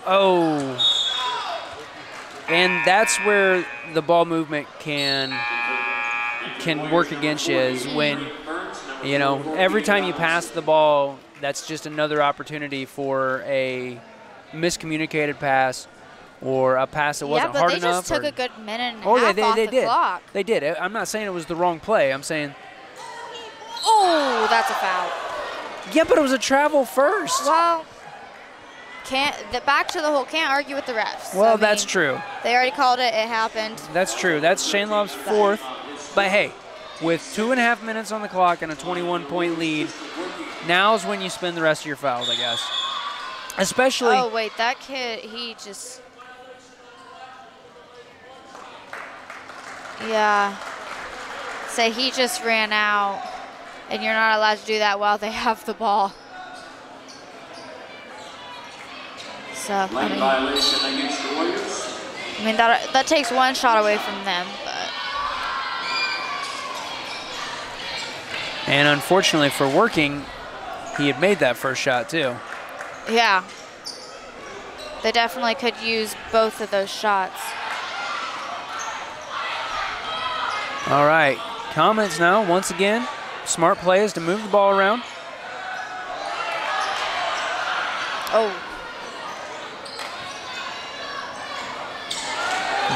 Oh. And that's where the ball movement can can work against you is when you know, every time you pass the ball, that's just another opportunity for a miscommunicated pass or a pass that wasn't but hard they enough. just took or- a good minute and oh, half they, off they, the did. clock. They did. I'm not saying it was the wrong play. I'm saying, Oh, that's a foul. yeah, but it was a travel first. Well, can't the, back to the whole can't argue with the refs. Well, I that's mean, true. They already called it. It happened. That's true. That's Shane Lobb's fourth. But hey, with two and a half minutes on the clock and a 21 point lead, now's when you spend the rest of your fouls, I guess. Especially. Oh wait, that kid, he just. Yeah. Say he just ran out, and you're not allowed to do that while they have the ball. So I mean, violation against the Warriors. I mean that that takes one shot away from them, but And unfortunately for working, he had made that first shot too. yeah. They definitely could use both of those shots. All right. Comets now, once again. Smart play is to move the ball around. Oh.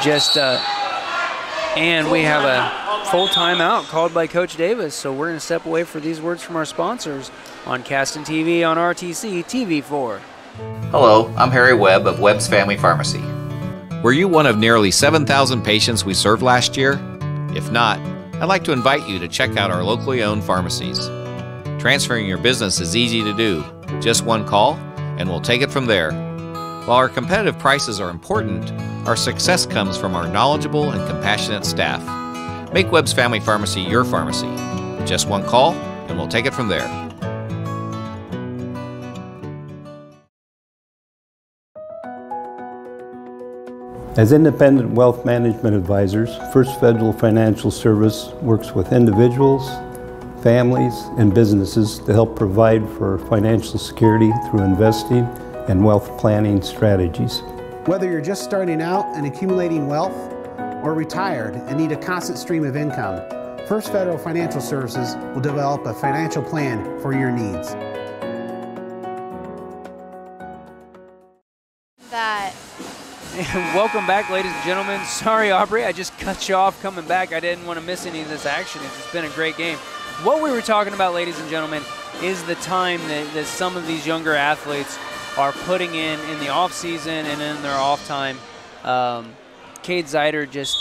Just, uh, and we have a full timeout called by Coach Davis. So we're going to step away for these words from our sponsors on Caston TV on RTC TV4. Hello, I'm Harry Webb of Webb's Family Pharmacy. Were you one of nearly 7,000 patients we served last year? If not, I'd like to invite you to check out our locally owned pharmacies. Transferring your business is easy to do. Just one call, and we'll take it from there. While our competitive prices are important, our success comes from our knowledgeable and compassionate staff. Make Webb's Family Pharmacy your pharmacy. Just one call, and we'll take it from there. As independent wealth management advisors, First Federal Financial Service works with individuals, families, and businesses to help provide for financial security through investing and wealth planning strategies. Whether you're just starting out and accumulating wealth or retired and need a constant stream of income, First Federal Financial Services will develop a financial plan for your needs. That Welcome back, ladies and gentlemen. Sorry, Aubrey, I just cut you off coming back. I didn't want to miss any of this action. It's been a great game. What we were talking about, ladies and gentlemen, is the time that, that some of these younger athletes are putting in in the off season and in their off time. Um, Cade Zider just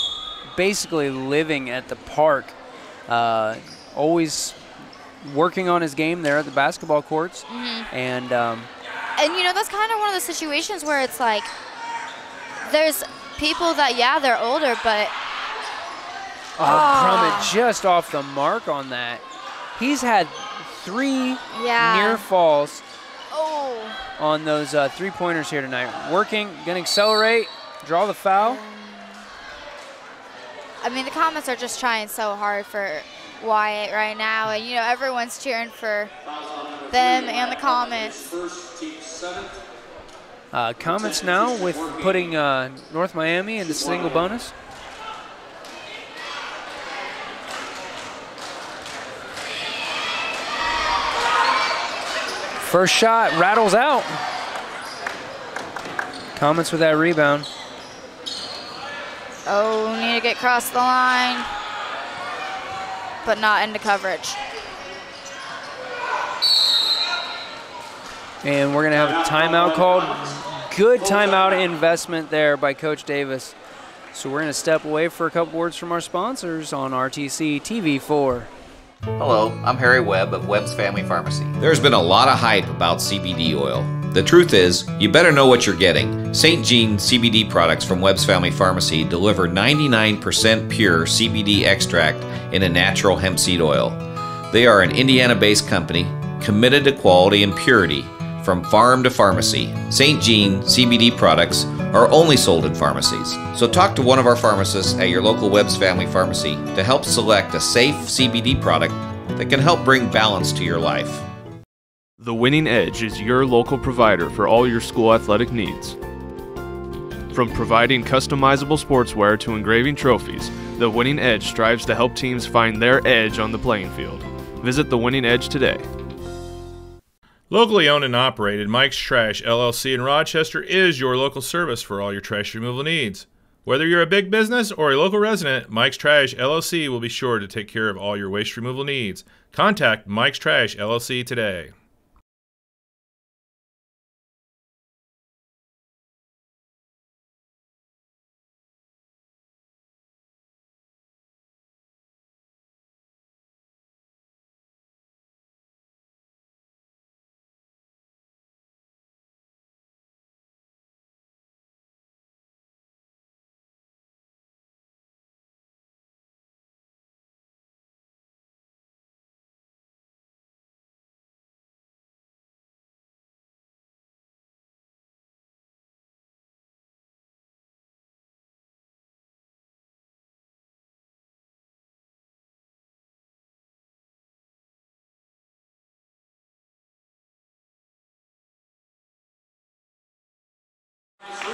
basically living at the park, uh, always working on his game there at the basketball courts, Mhm. and um, and you know that's kind of one of the situations where it's like there's people that yeah they're older but Oh, Ah. Brummett just off the mark on that. He's had three Yeah. near falls oh on those uh, three pointers here tonight. Working, gonna accelerate, draw the foul. I mean the Comets are just trying so hard for Wyatt right now and you know everyone's cheering for them and the Comets Uh, Comets now with putting uh, North Miami into single bonus. First shot rattles out. Comets with that rebound. oh need to get across the line but not into coverage And we're going to have a timeout called. Good timeout investment there by Coach Davis. So we're going to step away for a couple words from our sponsors on RTC TV4. Hello, I'm Harry Webb of Webb's Family Pharmacy. There's been a lot of hype about CBD oil. The truth is, you better know what you're getting. St. Jean CBD products from Webb's Family Pharmacy deliver 99% pure CBD extract in a natural hemp seed oil. They are an Indiana based company committed to quality and purity from farm to pharmacy. St. Jean CBD products are only sold in pharmacies. So talk to one of our pharmacists at your local Webb's Family Pharmacy to help select a safe CBD product that can help bring balance to your life. The Winning Edge is your local provider for all your school athletic needs. From providing customizable sportswear to engraving trophies, The Winning Edge strives to help teams find their edge on the playing field. Visit The Winning Edge today. Locally owned and operated, Mike's Trash LLC in Rochester is your local service for all your trash removal needs. Whether you're a big business or a local resident, Mike's Trash LLC will be sure to take care of all your waste removal needs. Contact Mike's Trash LLC today.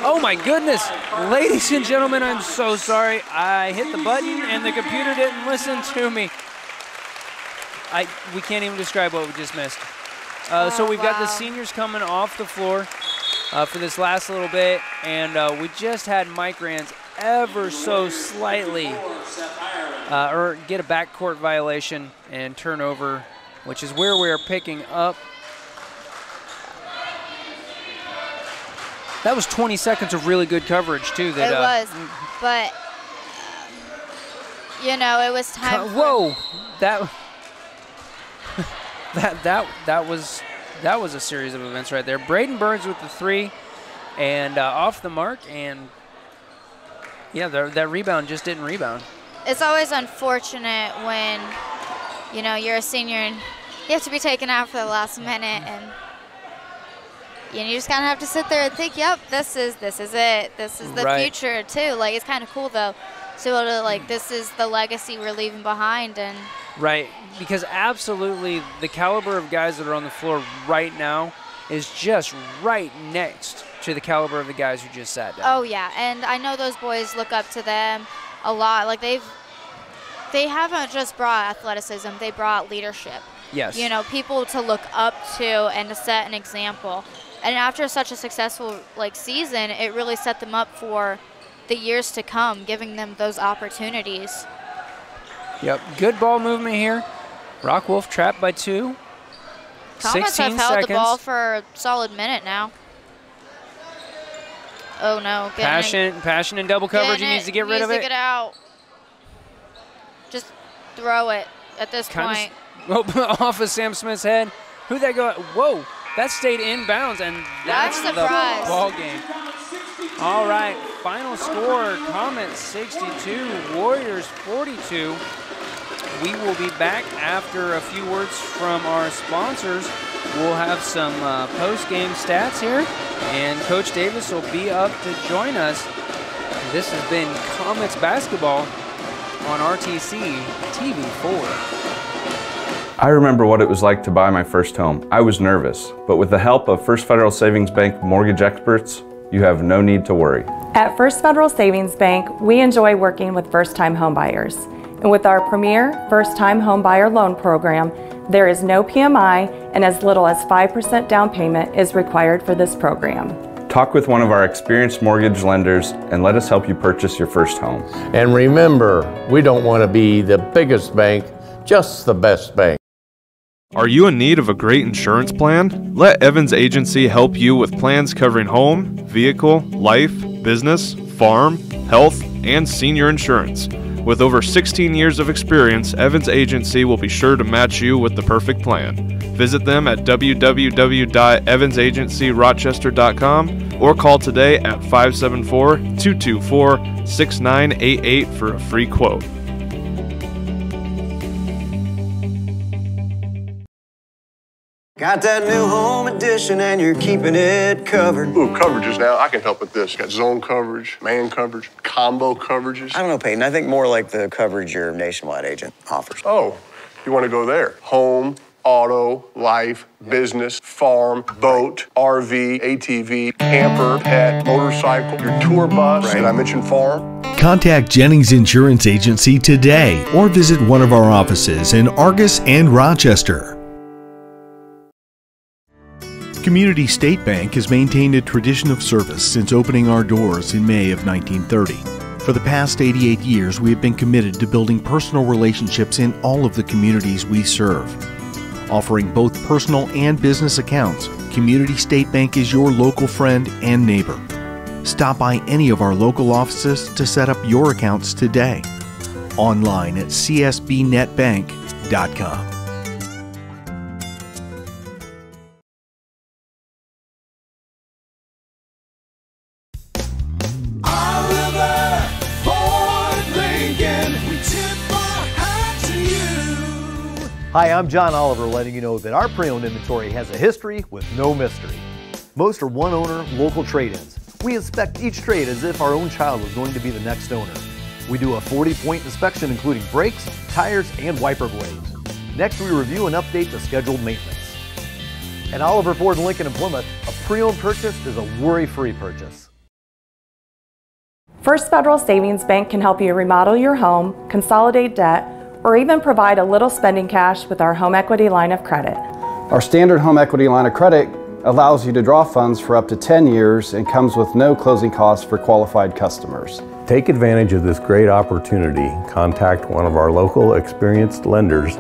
Oh my goodness, ladies and gentlemen, I'm so sorry. I hit the button and the computer didn't listen to me. I we can't even describe what we just missed. Uh, so Oh, we've got the seniors coming off the floor uh, for this last little bit, and uh, we just had Mike Rands ever so slightly uh, or get a backcourt violation and turnover, which is where we're picking up. That was 20 seconds of really good coverage too. That it uh, was, but you know, it was time. Whoa, that that that that was that was a series of events right there. Braden Burns with the three, and uh, off the mark, and yeah, the, that rebound just didn't rebound. It's always unfortunate when you know you're a senior and you have to be taken out for the last minute, and know, you just kind of have to sit there and think, "Yep, this is this is it. This is the Right. future too." Like it's kind of cool though, to be able to like this is the legacy we're leaving behind, and Right, because absolutely the caliber of guys that are on the floor right now is just right next to the caliber of the guys who just sat down. Oh yeah, and I know those boys look up to them a lot. Like they've they haven't just brought athleticism; they brought leadership. Yes. You know, people to look up to and to set an example. And after such a successful like season, it really set them up for the years to come, giving them those opportunities. Yep, good ball movement here. Rock Wolf trapped by two. Comets 16 have held seconds. the ball for a solid minute now. Oh no, Passion, passion and double coverage. He needs to get rid needs of to it. get out. Just throw it at this Kinda point. s- off of Sam Smith's head. Who'd that go? Whoa, that stayed in bounds, and that's I'm the surprised. ball game. All right, final score: Comets 62, Warriors 42. We will be back after a few words from our sponsors. We'll have some uh, post-game stats here, and Coach Davis will be up to join us. This has been Comets basketball on RTC TV4. I remember what it was like to buy my first home. I was nervous, but with the help of First Federal Savings Bank mortgage experts, you have no need to worry. At First Federal Savings Bank, we enjoy working with first time homebuyers. And with our premier first time homebuyer loan program, there is no PMI and as little as 5% down payment is required for this program. Talk with one of our experienced mortgage lenders and let us help you purchase your first home. And remember, we don't want to be the biggest bank, just the best bank. Are you in need of a great insurance plan? Let Evans Agency help you with plans covering home, vehicle, life, business, farm, health, and senior insurance. With over 16 years of experience, Evans Agency will be sure to match you with the perfect plan. Visit them at www.evansagencyrochester.com or call today at 574 224 6988 for a free quote. Got that new home edition and you're keeping it covered. Ooh, coverages now. I can help with this. Got zone coverage, man coverage, combo coverages. I don't know, Peyton. I think more like the coverage your nationwide agent offers. Oh, you want to go there? Home, auto, life, business, farm, boat, RV, ATV, camper, pet, motorcycle, your tour bus. Right. Did I mention farm? Contact Jennings Insurance Agency today or visit one of our offices in Argos and Rochester. Community State Bank has maintained a tradition of service since opening our doors in May of 1930. For the past 88 years, we have been committed to building personal relationships in all of the communities we serve. Offering both personal and business accounts, Community State Bank is your local friend and neighbor. Stop by any of our local offices to set up your accounts today. Online at csbnetbank.com. Hi, I'm John Oliver letting you know that our pre-owned inventory has a history with no mystery. Most are one-owner local trade-ins. We inspect each trade as if our own child was going to be the next owner. We do a 40-point inspection including brakes, tires, and wiper blades. Next, we review and update the scheduled maintenance. At Oliver Ford Lincoln in Plymouth, a pre-owned purchase is a worry-free purchase. First Federal Savings Bank can help you remodel your home, consolidate debt, or even provide a little spending cash with our home equity line of credit. Our standard home equity line of credit allows you to draw funds for up to 10 years and comes with no closing costs for qualified customers. Take advantage of this great opportunity. Contact one of our local experienced lenders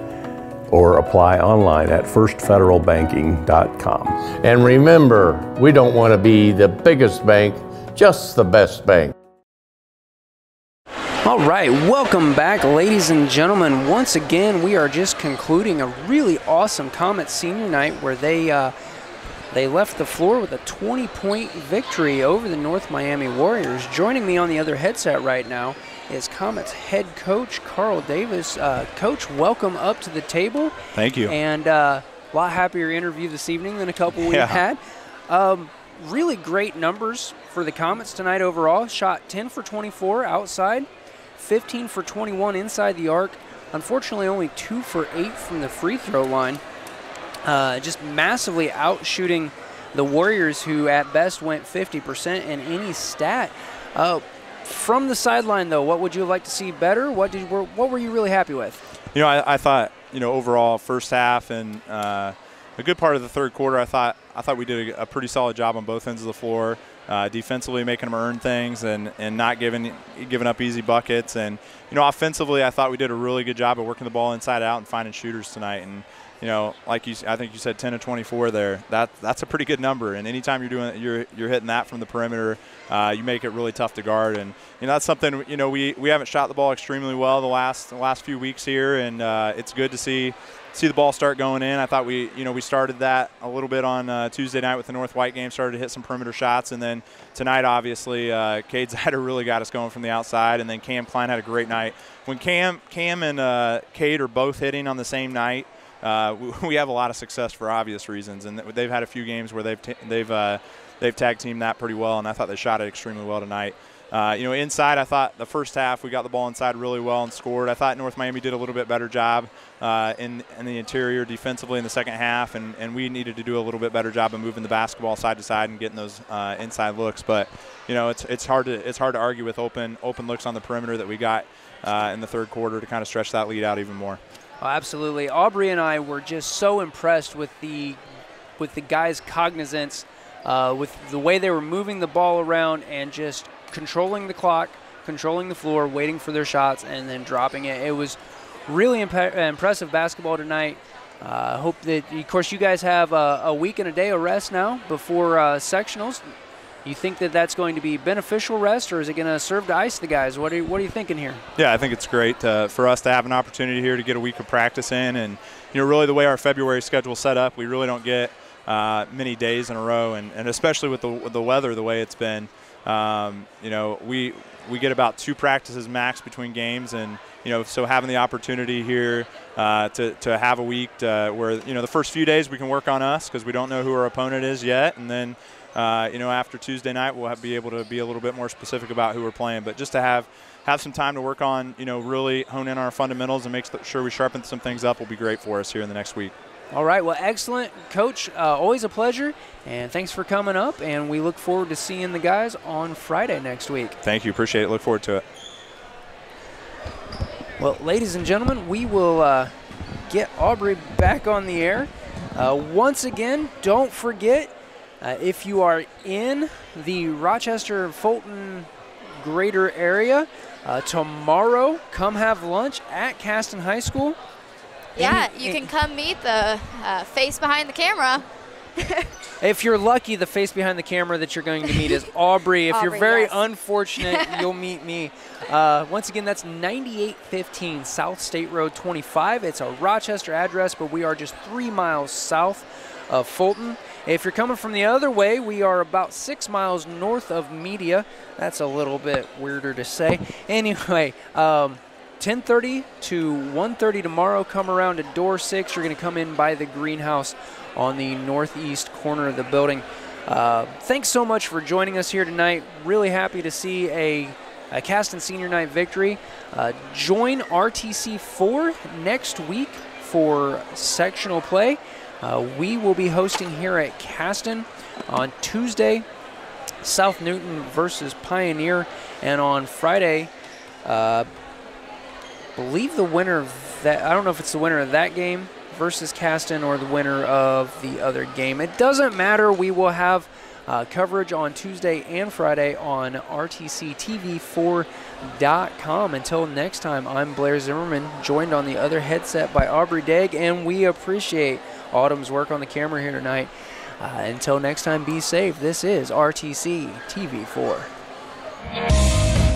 or apply online at firstfederalbanking.com. And remember, we don't want to be the biggest bank, just the best bank. All right, welcome back, ladies and gentlemen. Once again, we are just concluding a really awesome Comet Senior Night where they uh, they left the floor with a 20-point victory over the North Miami Warriors. Joining me on the other headset right now is Comet's head coach Carl Davis. Uh, coach, welcome up to the table. Thank you. And uh, a lot happier interview this evening than a couple we Yeah. had. Um, really great numbers for the Comets tonight overall. Shot 10 for 24 outside, 15 for 21 inside the arc. Unfortunately, only two for eight from the free throw line. Uh, just massively outshooting the Warriors, who at best went 50% in any stat. Uh, from the sideline, though, what would you like to see better? What did what were you really happy with? You know, I, I thought you know overall first half and uh, a good part of the third quarter. I thought I thought we did a, a pretty solid job on both ends of the floor, uh, defensively making them earn things and, and not giving giving up easy buckets. And you know, offensively, I thought we did a really good job of working the ball inside out and finding shooters tonight. And you know, like you, I think you said 10 to 24 there. That that's a pretty good number. And anytime you're doing, you're you're hitting that from the perimeter, uh, you make it really tough to guard. And you know, that's something. You know, we we haven't shot the ball extremely well the last the last few weeks here, and uh, it's good to see see the ball start going in. I thought we, you know, we started that a little bit on uh, Tuesday night with the North White game. Started to hit some perimeter shots, and then tonight, obviously, uh, Cade Zider really got us going from the outside, and then Cam Klein had a great night. When Cam, Cam and uh, Cade are both hitting on the same night, uh, we, we have a lot of success for obvious reasons, and they've had a few games where they've t- they've uh, they've tag teamed that pretty well, and I thought they shot it extremely well tonight. Uh, you know, inside, I thought the first half we got the ball inside really well and scored. I thought North Miami did a little bit better job uh, in, in the interior defensively in the second half, and, and we needed to do a little bit better job of moving the basketball side to side and getting those uh, inside looks. But you know, it's it's hard to it's hard to argue with open open looks on the perimeter that we got uh, in the third quarter to kind of stretch that lead out even more. Oh, absolutely. Aubrey and I were just so impressed with the with the guys' cognizance, uh, with the way they were moving the ball around and just controlling the clock, controlling the floor, waiting for their shots, and then dropping it. It was really impe- impressive basketball tonight. Uh, hope that, of course, you guys have a, a week and a day of rest now before uh, sectionals. You think that that's going to be beneficial rest, or is it going to serve to ice the guys? What are you, what are you thinking here? Yeah, I think it's great uh, for us to have an opportunity here to get a week of practice in, and you know, really the way our February schedule set up, we really don't get uh, many days in a row, and, and especially with the with the weather the way it's been, um, you know, we we get about two practices max between games, and you know, so having the opportunity here uh, to to have a week to, where you know the first few days we can work on us because we don't know who our opponent is yet, and then. Uh, you know, after Tuesday night, we'll have, be able to be a little bit more specific about who we're playing. But just to have have some time to work on, you know, really hone in on our fundamentals and make sure we sharpen some things up will be great for us here in the next week. All right. Well, excellent, Coach. Uh, always a pleasure, and thanks for coming up. And we look forward to seeing the guys on Friday next week. Thank you. Appreciate it. Look forward to it. Well, ladies and gentlemen, we will uh, get Aubrey back on the air. Uh, once again, don't forget uh, if you are in the Rochester Fulton greater area, uh, tomorrow come have lunch at Caston High School. Yeah, you can come meet the uh, face behind the camera. If you're lucky, the face behind the camera that you're going to meet is Aubrey. If you're very yes. unfortunate, you'll meet me. Uh, once again, that's 9815 South State Road 25. It's a Rochester address, but we are just three miles south of Fulton. If you're coming from the other way, we are about six miles north of Media. That's a little bit weirder to say. Anyway, um, 10:30 to 1:30 tomorrow. Come around to door six. You're going to come in by the greenhouse on the northeast corner of the building. Uh, thanks so much for joining us here tonight. Really happy to see a, a Caston Senior Night victory. Uh, join RTC4 next week for sectional play. Uh, we will be hosting here at Caston on Tuesday, South Newton versus Pioneer, and on Friday, uh, believe the winner of that. I don't know if it's the winner of that game versus Caston or the winner of the other game. It doesn't matter. We will have uh, coverage on Tuesday and Friday on RTCTV4.com. Until next time, I'm Blair Zimmerman, joined on the other headset by Aubrey Degg, and we appreciate Autumn's work on the camera here tonight. Uh, until next time, be safe. This is RTC TV4.